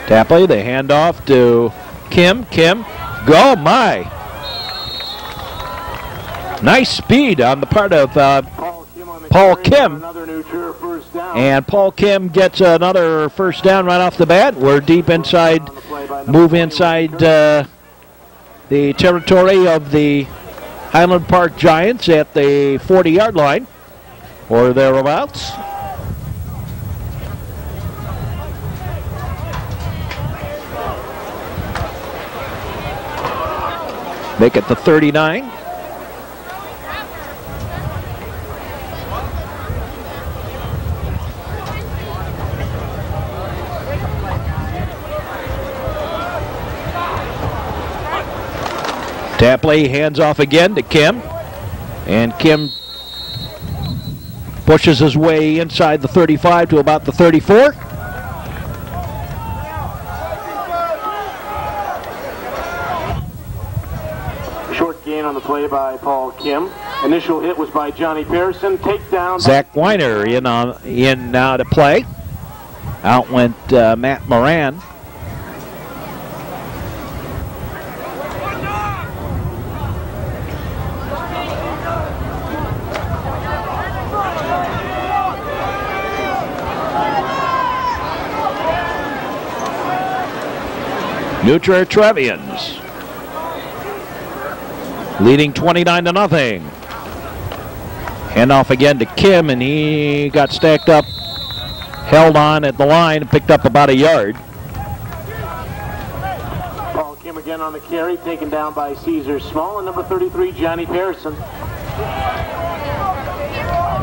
Tapley, the handoff to Kim. Kim, go my. Nice speed on the part of uh, Paul Kim Paul Kim. and Paul Kim gets another first down right off the bat. We're deep inside, move inside uh, the territory of the Highland Park Giants at the 40 yard line or thereabouts. Make it the 39. Tapley hands off again to Kim. And Kim pushes his way inside the 35 to about the 34. Short gain on the play by Paul Kim. Initial hit was by Johnny Pearson. Takedown. Zach Weiner in on in now to play. Out went uh, Matt Moran. New Trier Trevians leading 29 to nothing. Handoff again to Kim, and he got stacked up, held on at the line, and picked up about a yard. Paul Kim again on the carry, taken down by Caesar Small and number 33, Johnny Pearson.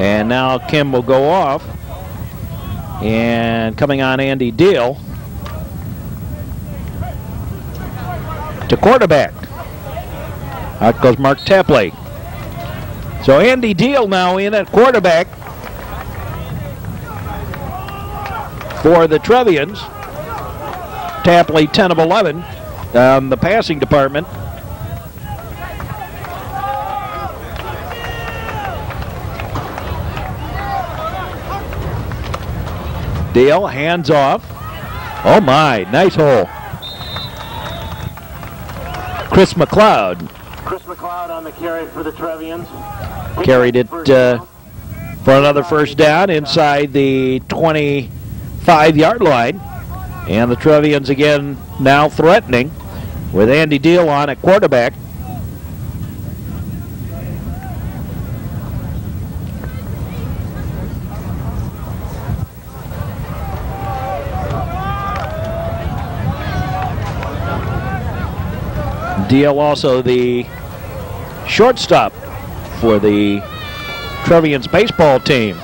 And now Kim will go off. And coming on Andy Deal to quarterback. Out goes Mark Tapley. So Andy Deal now in at quarterback for the Trevians. Tapley 10 of 11 down the passing department. Deal hands off. Oh my, nice hole. Chris McLeod Chris McLeod on the carry for the Trevians. carried it uh, for another first down inside the 25 yard line. And the Trevians again now threatening with Andy Deal on at quarterback. Deal also the shortstop for the Trevians baseball team.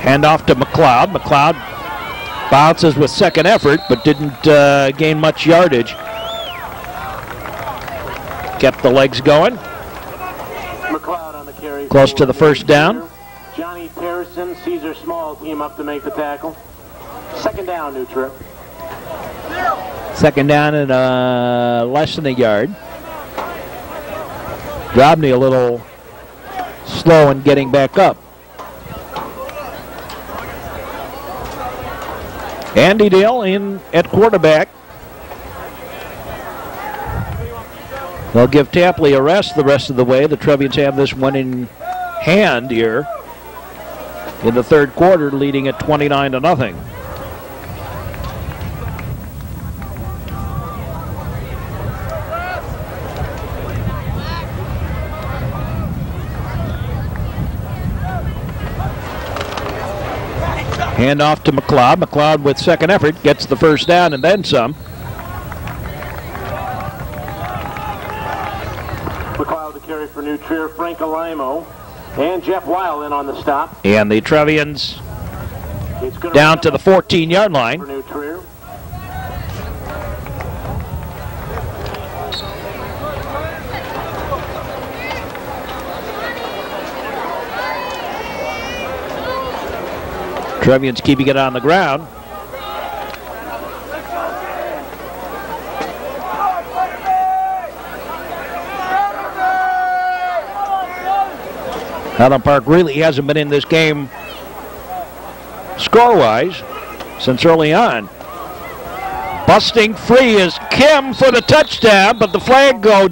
Handoff to McLeod. McLeod bounces with second effort, but didn't uh, gain much yardage. Kept the legs going. McLeod on the carry. Close to the first down. Johnny Pearson, Caesar Small team up to make the tackle. Second down, New Trier. Second down and uh, less than a yard. Drobny a little slow in getting back up. Andy Deal in at quarterback. They'll give Tapley a rest the rest of the way. The Trevians have this one in hand here in the third quarter, leading at 29 to nothing. Hand off to McLeod. McLeod with second effort gets the first down and then some. McLeod to carry for New Trier. Frank Alimo. And Jeff Weil in on the stop. And the Trevians down to the 14 yard line. Trevians keeping it on the ground. Highland Park really hasn't been in this game score-wise since early on. Busting free is Kim for the touchdown, but the flag go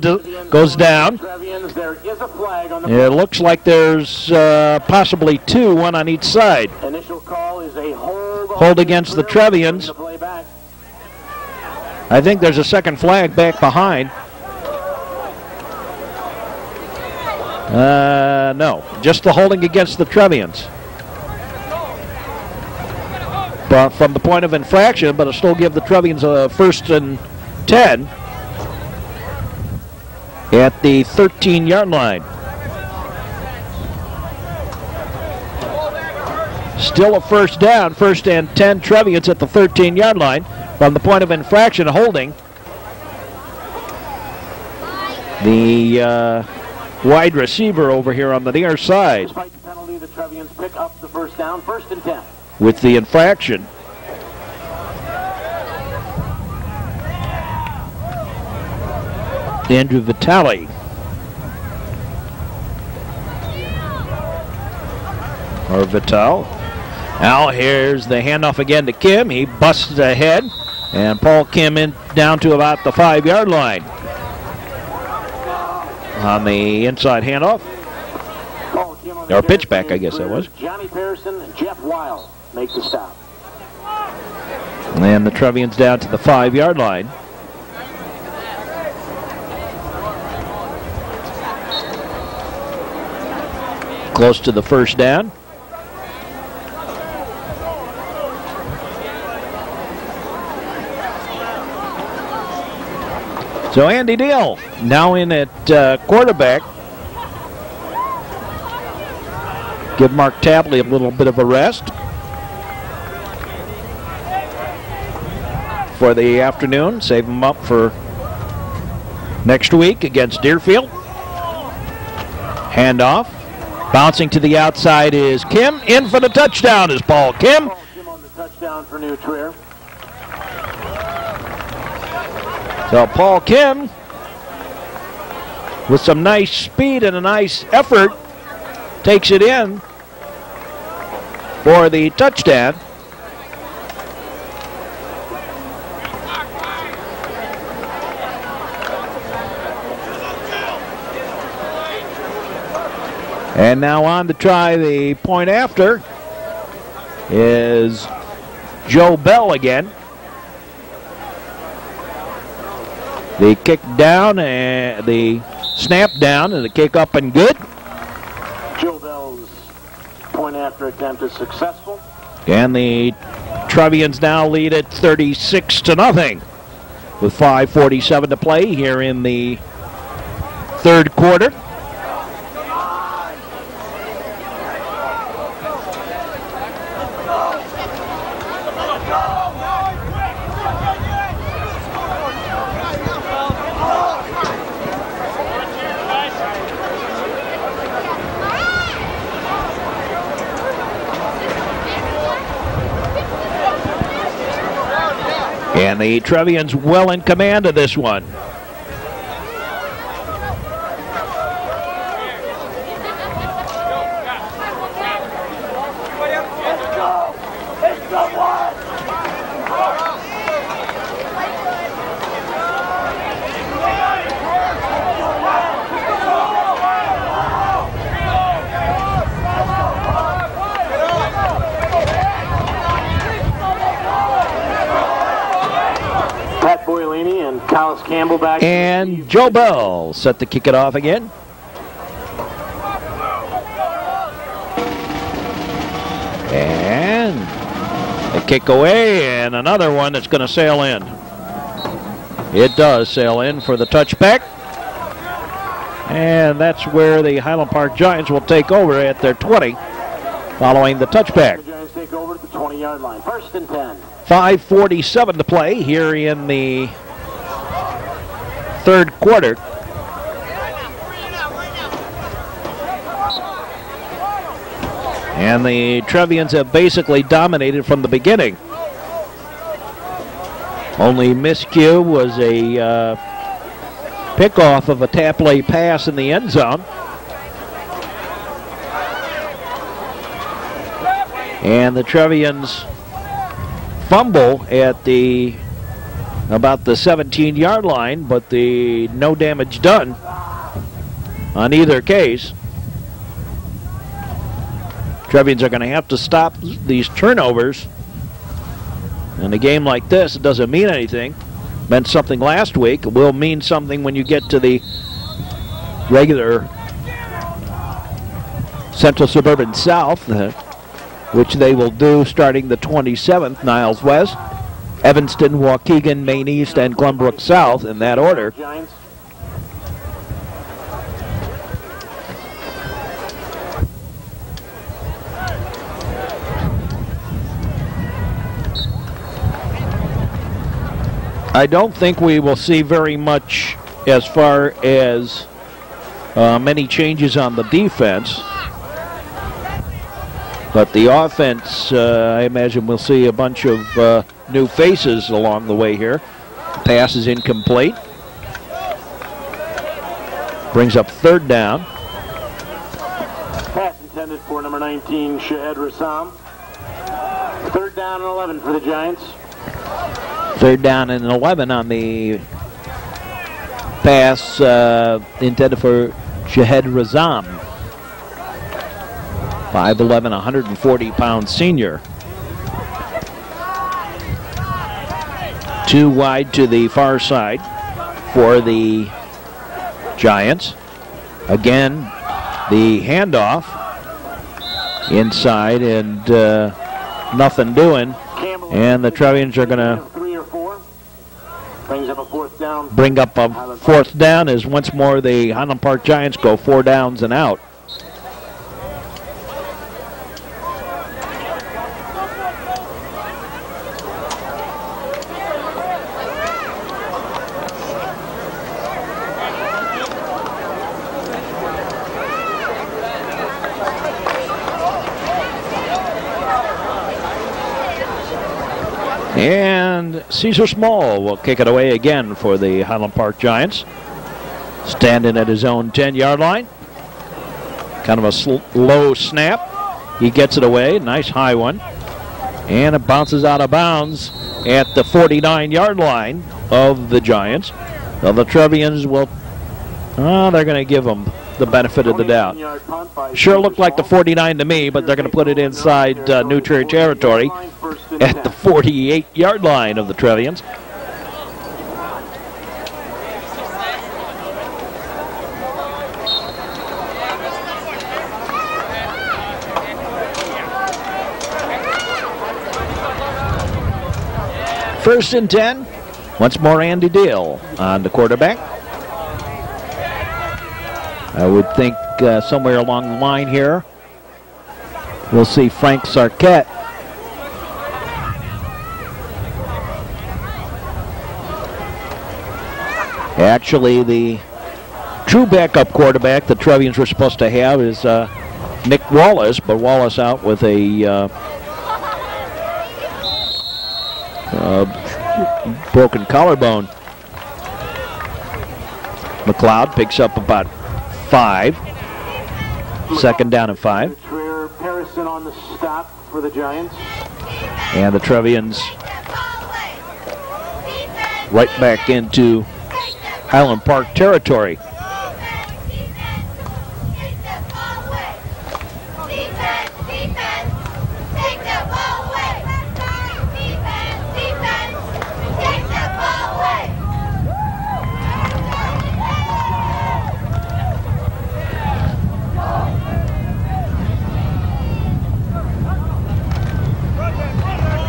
goes down. Trevians, there is a flag on the It looks like there's uh, possibly two, one on each side. initial call is a hold. Hold against the Trevians. The play back. I think there's a second flag back behind. Uh, no, just the holding against the Trevians. But from the point of infraction, but it'll still give the Trevians a first and 10 at the 13 yard line. Still a first down, first and 10 Trevians at the 13 yard line from the point of infraction holding. The uh, wide receiver over here on the near side Despite the penalty, the Trevians pick up the first down, first and ten. with the infraction. Andrew Vitale. Or Vital. Now here's the handoff again to Kim. He busts ahead. And Paul Kim in down to about the five yard line. On the inside handoff. On Or pitchback, I guess that was. Johnny Pearson, and Jeff Weil make the stop. And the Trevians down to the five yard line. Close to the first down. So Andy Deal now in at uh, quarterback. Give Mark Tapley a little bit of a rest. for the afternoon. Save them up for next week against Deerfield. Handoff. Bouncing to the outside is Kim. In for the touchdown is Paul Kim. So Paul Kim with some nice speed and a nice effort takes it in for the touchdown. And now on to try the point after is Joe Bell again. The kick down and the snap down and the kick up and good. Joe Bell's point after attempt is successful. And the Trevians now lead at 36 to nothing with 5:47 to play here in the third quarter. And the Trevians well in command of this one. Pat Boylini and Collis Campbell back. And Joe Bell set to kick it off again. And a kick away, and another one that's going to sail in. It does sail in for the touchback. And that's where the Highland Park Giants will take over at their 20 following the touchback. The Giants take over at the 20-yard line. First and 10. 5.47 to play here in the third quarter. And the Trevians have basically dominated from the beginning. Only miscue was a uh, pickoff of a Tapley pass in the end zone. And the Trevians fumble at the about the 17 yard line, but the no damage done on either case. Trevians are going to have to stop these turnovers. In a game like this, it doesn't mean anything. Meant something last week. It will mean something when you get to the regular Central Suburban South, uh, which they will do starting the 27th, Niles West, Evanston, Waukegan, Maine East, and Glenbrook South in that order. I don't think we will see very much as far as uh, many changes on the defense. But the offense, uh, I imagine we'll see a bunch of uh, new faces along the way here. Pass is incomplete. Brings up third down. Pass intended for number 19, Shahed Rassam. Third down and 11 for the Giants. Third down and 11 on the pass uh, intended for Shahed Rassam. 5'11", 140 pound senior. Two wide to the far side for the Giants. Again, the handoff inside and uh, nothing doing. And the Trevians are going to bring up a fourth down as once more the Highland Park Giants go four downs and out. And Caesar Small will kick it away again for the Highland Park Giants. Standing at his own 10 yard line. Kind of a sl- low snap. He gets it away. Nice high one. And it bounces out of bounds at the 49 yard line of the Giants. Now the Trevians will, oh, they're going to give them the benefit of the doubt. 21-yard punt by Sure looked like the 49 to me, but they're going to put it inside uh, New territory <laughs> at the 48 yard line of the Trevians. First and 10. Once more, Andy Deal on the quarterback. I would think uh, somewhere along the line here, we'll see Frank Sarkett Actually, the true backup quarterback the Trevians were supposed to have is uh, Nick Wallace, but Wallace out with a uh, uh, broken collarbone. McLeod picks up about five. Second down and five. Harrison on the stop for the Giants. And the Trevians right back into Highland Park territory.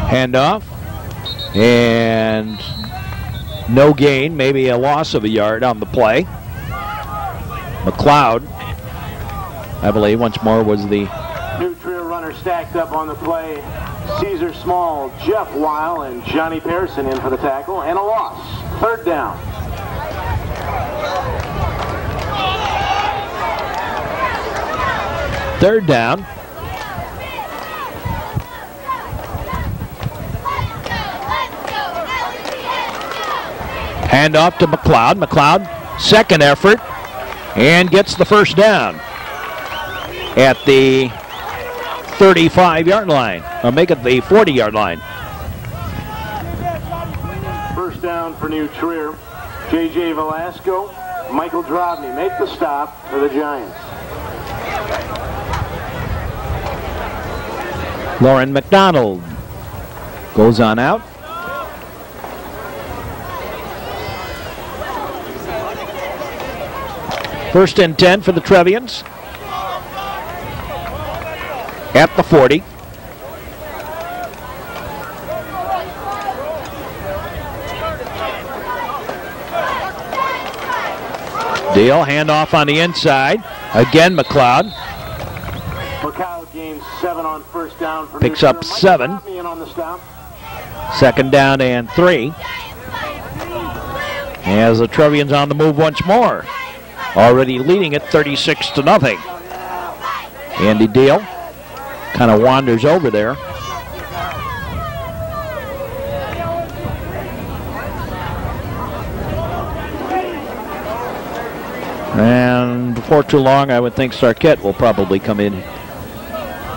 Handoff. And no gain, maybe a loss of a yard on the play. McLeod, I believe, once more was the New Trier runner stacked up on the play. Caesar Small, Jeff Weil, and Johnny Pearson in for the tackle, and a loss. Third down. third down. Hand off to McLeod. McLeod, second effort, and gets the first down at the 35 yard line. I'll make it the 40 yard line. First down for New Trier. J.J. Velasco, Michael Drobny make the stop for the Giants. Lauren McDonald goes on out. First and 10 for the Trevians. At the 40. Deal, handoff on the inside. Again, McLeod. McLeod gains seven on first down for Picks up. Seven. On the stop. Second down and three. As the Trevians on the move once more. Already leading it 36 to nothing. Andy Deal kind of wanders over there. And before too long, I would think Sarkett will probably come in.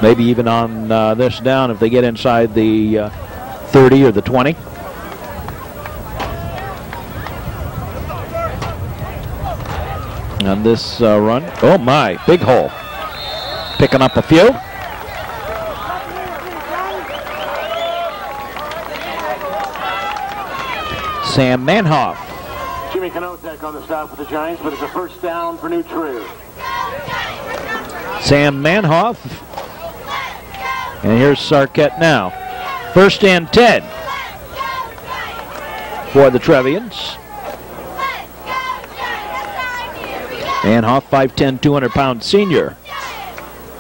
Maybe even on uh, this down if they get inside the uh, 30 or the 20. On this uh, run. Oh my, big hole. Picking up a few. Sam Manhoff. Jimmy Kanotek on the stop for the Giants, but it's a first down for New Trier. Sam Manhoff. And here's Sarkett now. First and 10 for the Trevians. Manhoff, 5'10", 200-pound senior.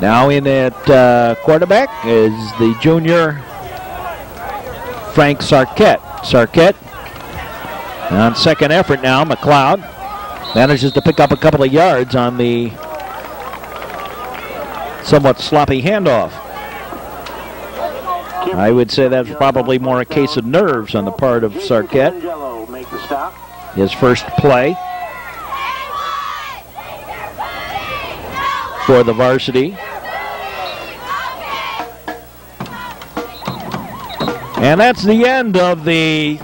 Now in at uh, quarterback is the junior Frank Sarkett. Sarkett on second effort now, McLeod manages to pick up a couple of yards on the somewhat sloppy handoff. I would say that's probably more a case of nerves on the part of Jason Sarkett. Colangelo make the stop. His first play for the varsity. And that's the end of the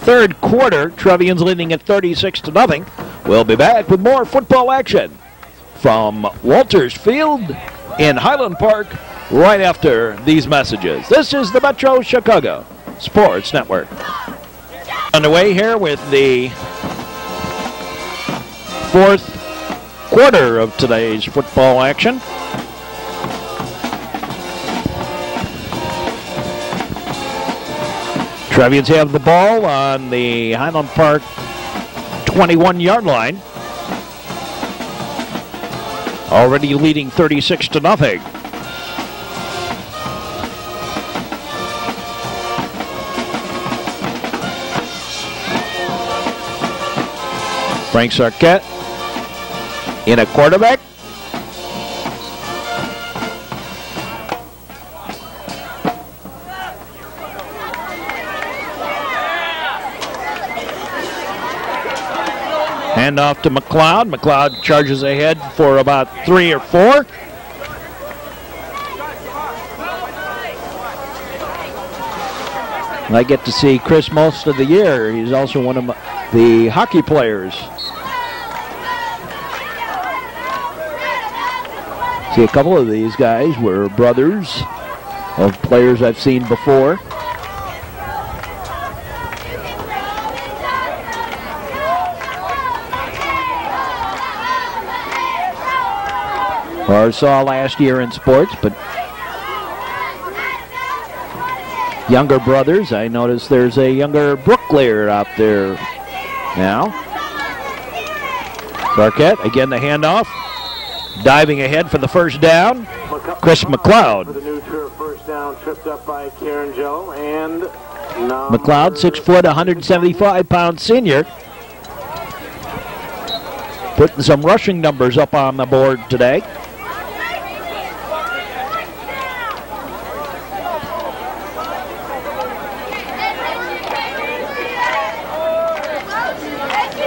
third quarter. Trevian's leading at 36 to nothing. We'll be back with more football action from Walters Field in Highland Park right after these messages. This is the Metro Chicago Sports Network. Underway here with the fourth quarter of today's football action. Trevians have the ball on the Highland Park 21 yard line. Already leading 36 to nothing. Frank Sarkett in a quarterback. Hand off to McLeod. McLeod charges ahead for about three or four. I get to see Chris most of the year. He's also one of the hockey players. See, a couple of these guys were brothers of players I've seen before. Or saw last year in sports, but younger brothers. I notice there's a younger Brooklear out there now. Barquette, again the handoff. Diving ahead for the first down. Chris McLeod. For the new Trier first down, tripped up by Karen Joe and McLeod, six foot, 175 pound senior. Putting some rushing numbers up on the board today.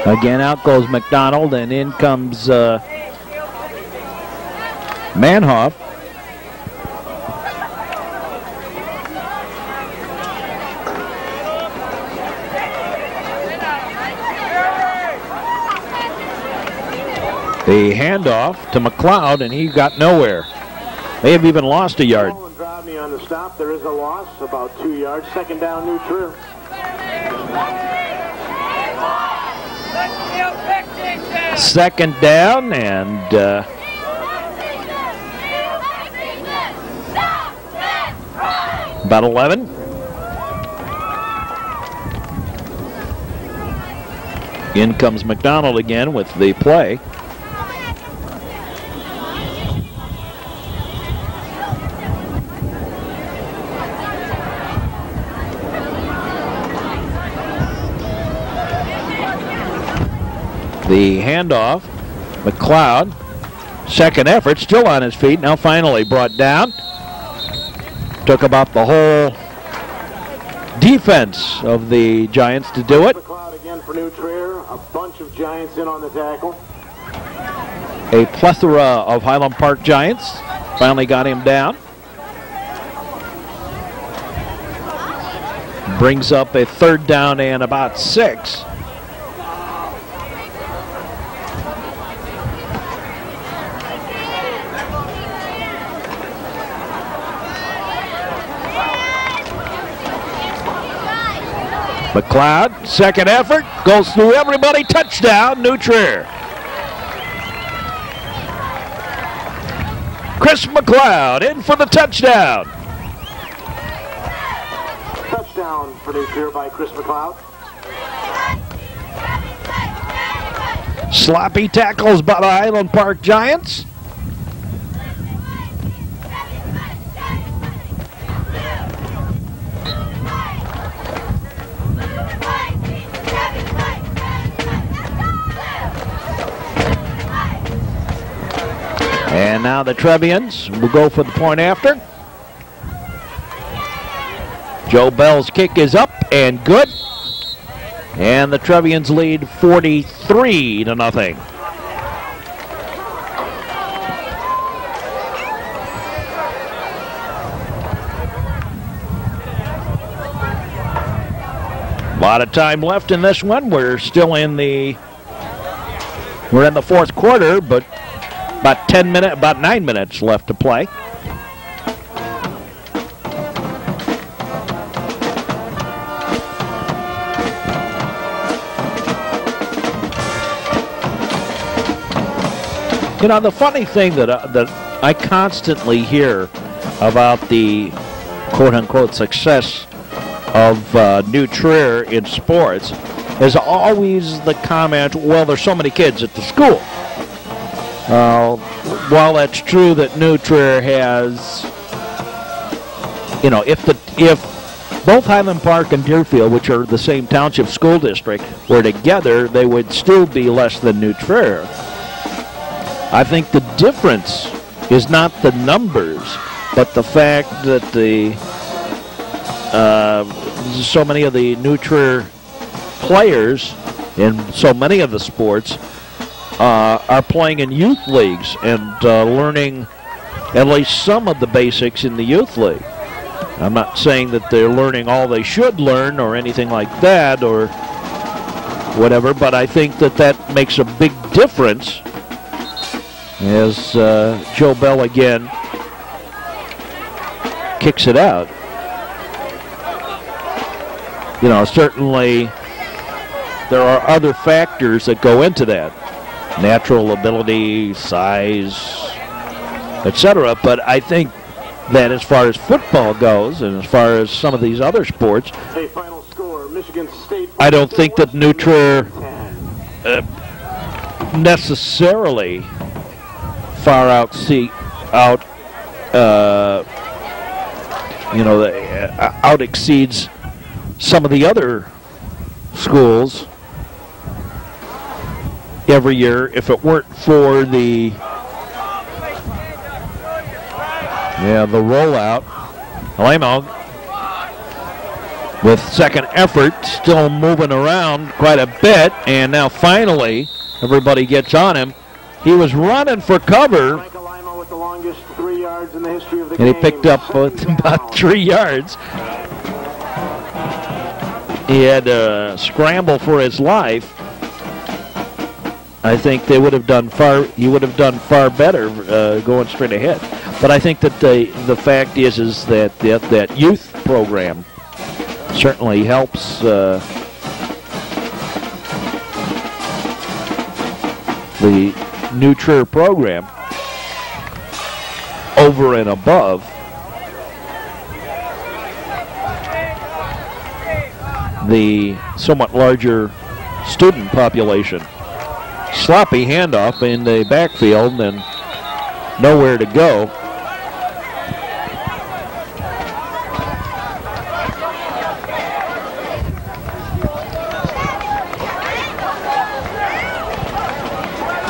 Again, out goes McDonald, and in comes uh, Manhoff. The handoff to McLeod, and he got nowhere. They have even lost a yard. Rodney on the stop. There is a loss, about two yards. Second down, new Trier. Second down, and uh, about 11. In comes McDonald again with the play. The handoff, McLeod, second effort, still on his feet, now finally brought down. Took about the whole defense of the Giants to do it. Again for New Trier. A bunch of Giants in on the tackle. A plethora of Highland Park Giants finally got him down. Brings up a third down and about six. McLeod, second effort, goes through everybody, touchdown, New Trier. Chris McLeod in for the touchdown. Touchdown for New Trier by Chris McLeod. Sloppy tackles by the Highland Park Giants. And now the Trevians will go for the point after. Joe Bell's kick is up and good. And the Trevians lead 43 to nothing. A lot of time left in this one. We're still in the we're in the fourth quarter, but about 10 minutes, about nine minutes left to play. You know, the funny thing that, uh, that I constantly hear about the quote-unquote success of uh, New Trier in sports is always the comment, well, there's so many kids at the school. Uh, while that's true that New Trier has, you know, if the if both Highland Park and Deerfield, which are the same township school district, were together, they would still be less than New Trier. I think the difference is not the numbers, but the fact that the uh, so many of the New Trier players in so many of the sports uh, are playing in youth leagues and uh, learning at least some of the basics in the youth league. I'm not saying that they're learning all they should learn or anything like that or whatever, but I think that that makes a big difference as uh, Joe Bell again kicks it out. You know, certainly there are other factors that go into that natural ability, size, etc. But I think that as far as football goes and as far as some of these other sports, final score. I don't think that New Trier uh, necessarily far out see out uh, you know uh, out exceeds some of the other schools every year. If it weren't for the yeah the rollout Alamo with second effort still moving around quite a bit and now finally everybody gets on him. He was running for cover and he picked up uh, <laughs> about three yards. He had to scramble for his life I think they would have done far. He would have done far better uh, going straight ahead. But I think that the the fact is is that that, that youth program certainly helps. Uh, the New Trier program over and above the somewhat larger student population sloppy handoff in the backfield and nowhere to go.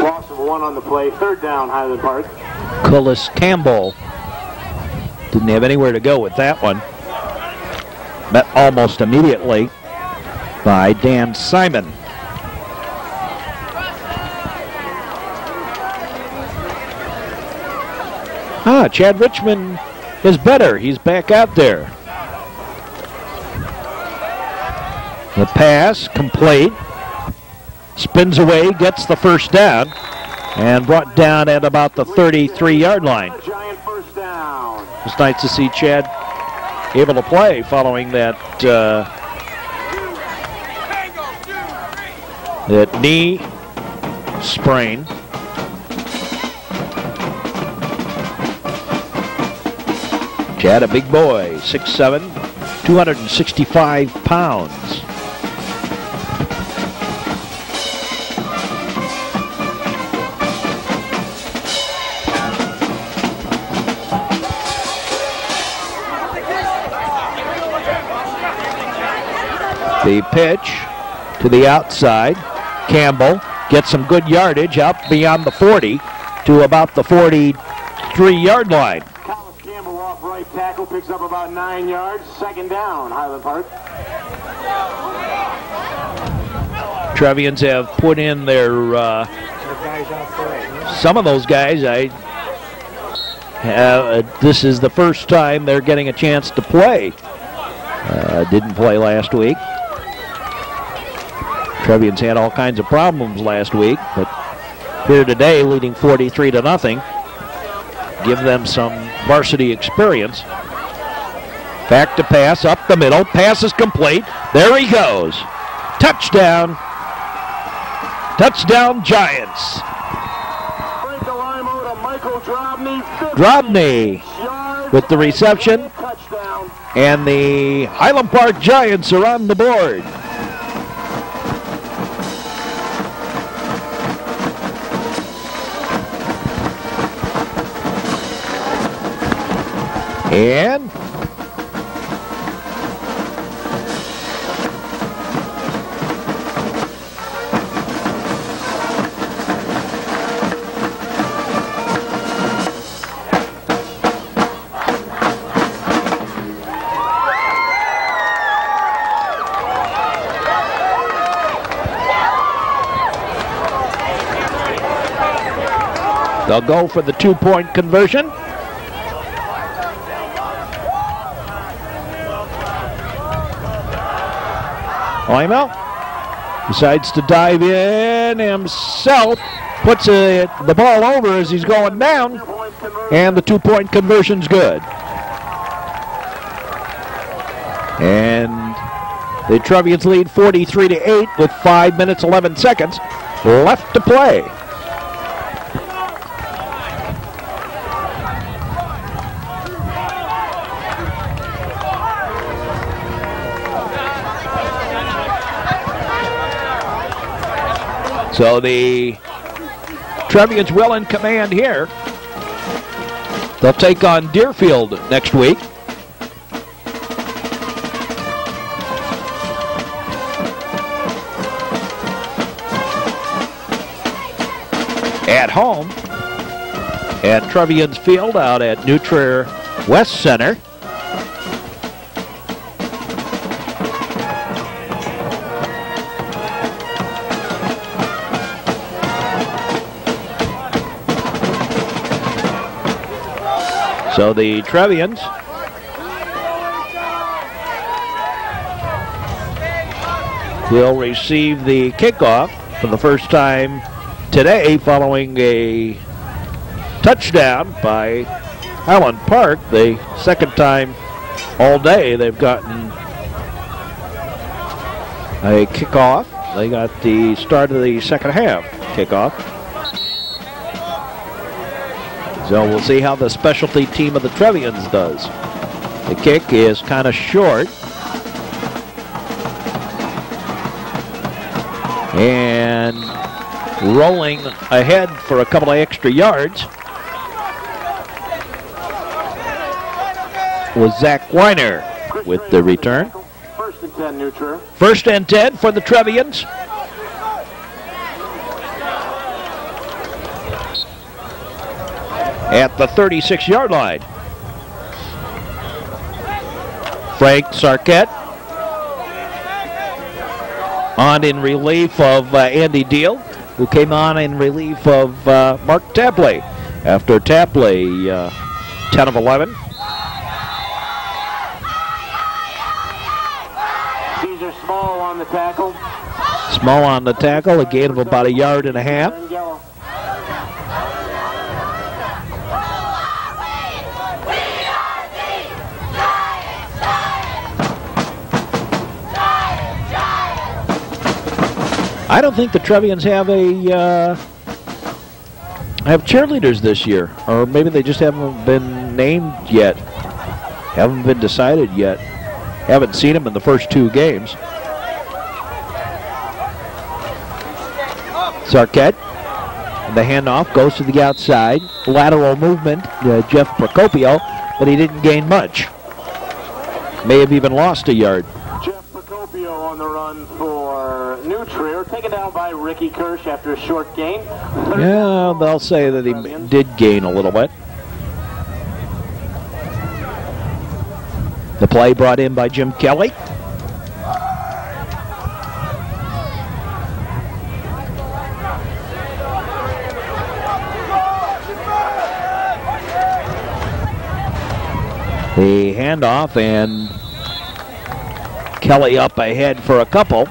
Loss of one on the play, third down Highland Park. Cullis Campbell didn't have anywhere to go with that one. Met almost immediately by Dan Simon. Ah, Chad Richmond is better. He's back out there. The pass complete. Spins away, gets the first down, and brought down at about the 33-yard line. It's nice to see Chad able to play following that uh, that knee sprain. Chad, a big boy, 6'7", 265 pounds. The pitch to the outside. Campbell gets some good yardage up beyond the 40 to about the 43 yard line tackle picks up about nine yards. Second down, Highland Park. Trevians have put in their uh, some of those guys. I uh, this is the first time they're getting a chance to play. Uh, didn't play last week. Trevians had all kinds of problems last week, but here today, leading 43 to nothing. Give them some varsity experience. Back to pass, up the middle. Pass is complete. There he goes. Touchdown. Touchdown, Giants. Drobny with the reception. And the Highland Park Giants are on the board. And They'll go for the two-point conversion. Lymel decides to dive in himself, puts a, the ball over as he's going down, and the two-point conversion's good. And the Trevians lead 43 to 8 with 5 minutes 11 seconds left to play. So the Trevians well in command here. They'll take on Deerfield next week. At home at Trevians Field out at New Trier West Center. So the Trevians will receive the kickoff for the first time today following a touchdown by Highland Park. The second time all day they've gotten a kickoff. They got the start of the second half kickoff. So we'll see how the specialty team of the Trevians does. The kick is kind of short. And rolling ahead for a couple of extra yards was Zach Weiner with the return. First and 10, New Trier. First and 10 for the Trevians. At the 36 yard line. Frank Sarkett on in relief of uh, Andy Deal, who came on in relief of uh, Mark Tapley after Tapley uh, 10 of 11. Caesar Small on the tackle. Small on the tackle, a gain of about a yard and a half. I don't think the Trevians have a uh, have cheerleaders this year, or maybe they just haven't been named yet, haven't been decided yet. Haven't seen them in the first two games. Sarkett, the handoff goes to the outside, lateral movement. Uh, Jeff Procopio, but he didn't gain much. May have even lost a yard. On the run for New Trier, taken down by Ricky Kirsch after a short gain. Yeah, they'll say that he did gain a little bit. The play brought in by Jim Kelly. The handoff and Kelly up ahead for a couple.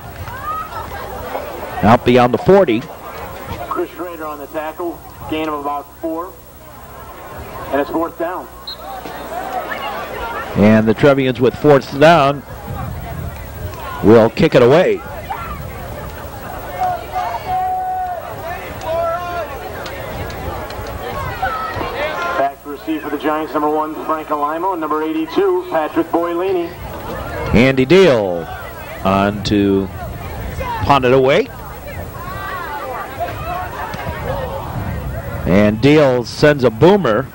Out beyond the 40. Chris Schrader on the tackle, gain of about four. And it's fourth down. And the Trevians with fourth down will kick it away. Back to receive for the Giants, number one, Frank Alimo, and number 82, Patrick Boylini. Andy Deal on to punt it away. And Deal sends a boomer.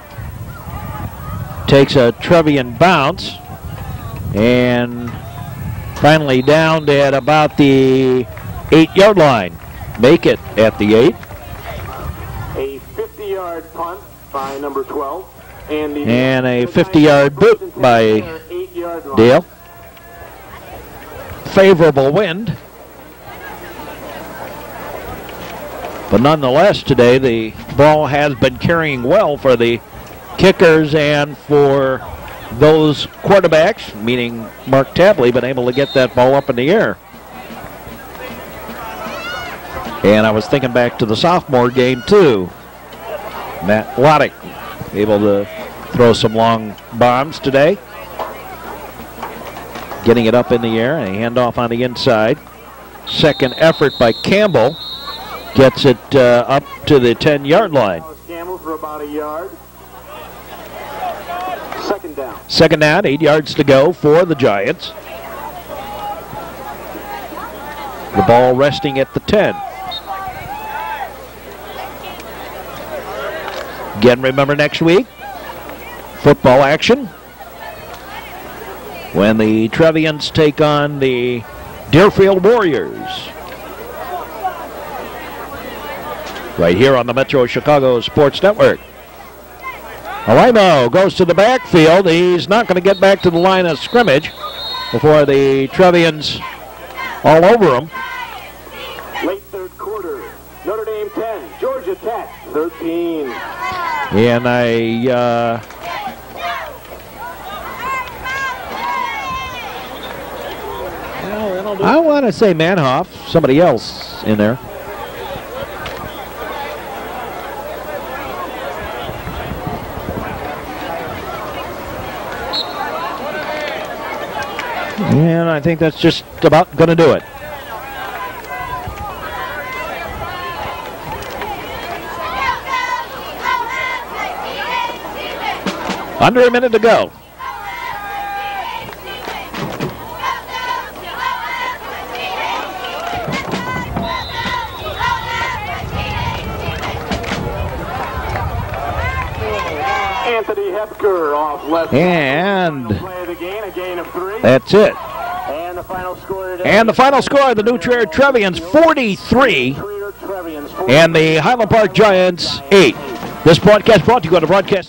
Takes a Trevian bounce. And finally down at about the eight yard line. Make it at the eight. A 50-yard punt by number 12. And, And a 50-yard boot by. Deal. Favorable wind. But nonetheless, today the ball has been carrying well for the kickers and for those quarterbacks, meaning Mark Tapley, been able to get that ball up in the air. And I was thinking back to the sophomore game too. Matt Waddick able to throw some long bombs today. Getting it up in the air, and a handoff on the inside. Second effort by Campbell. Gets it uh, up to the 10-yard line. Campbell for about a yard. Second down. Second down, eight yards to go for the Giants. The ball resting at the 10. Again, remember next week, football action when the Trevians take on the Deerfield Warriors. Right here on the Metro Chicago Sports Network. Alaimo goes to the backfield. He's not going to get back to the line of scrimmage before the Trevians all over him. Late third quarter. Notre Dame 10, Georgia Tech 13. And I, uh, I want to say Manhoff, somebody else in there. And I think that's just about going to do it. Under a minute to go. Off left. And Play of the game, a gain of three. that's it. And the final score today. And the final score, the New Trier Trevians 43 and the Highland Park Giants 8. This broadcast brought to you on the broadcast.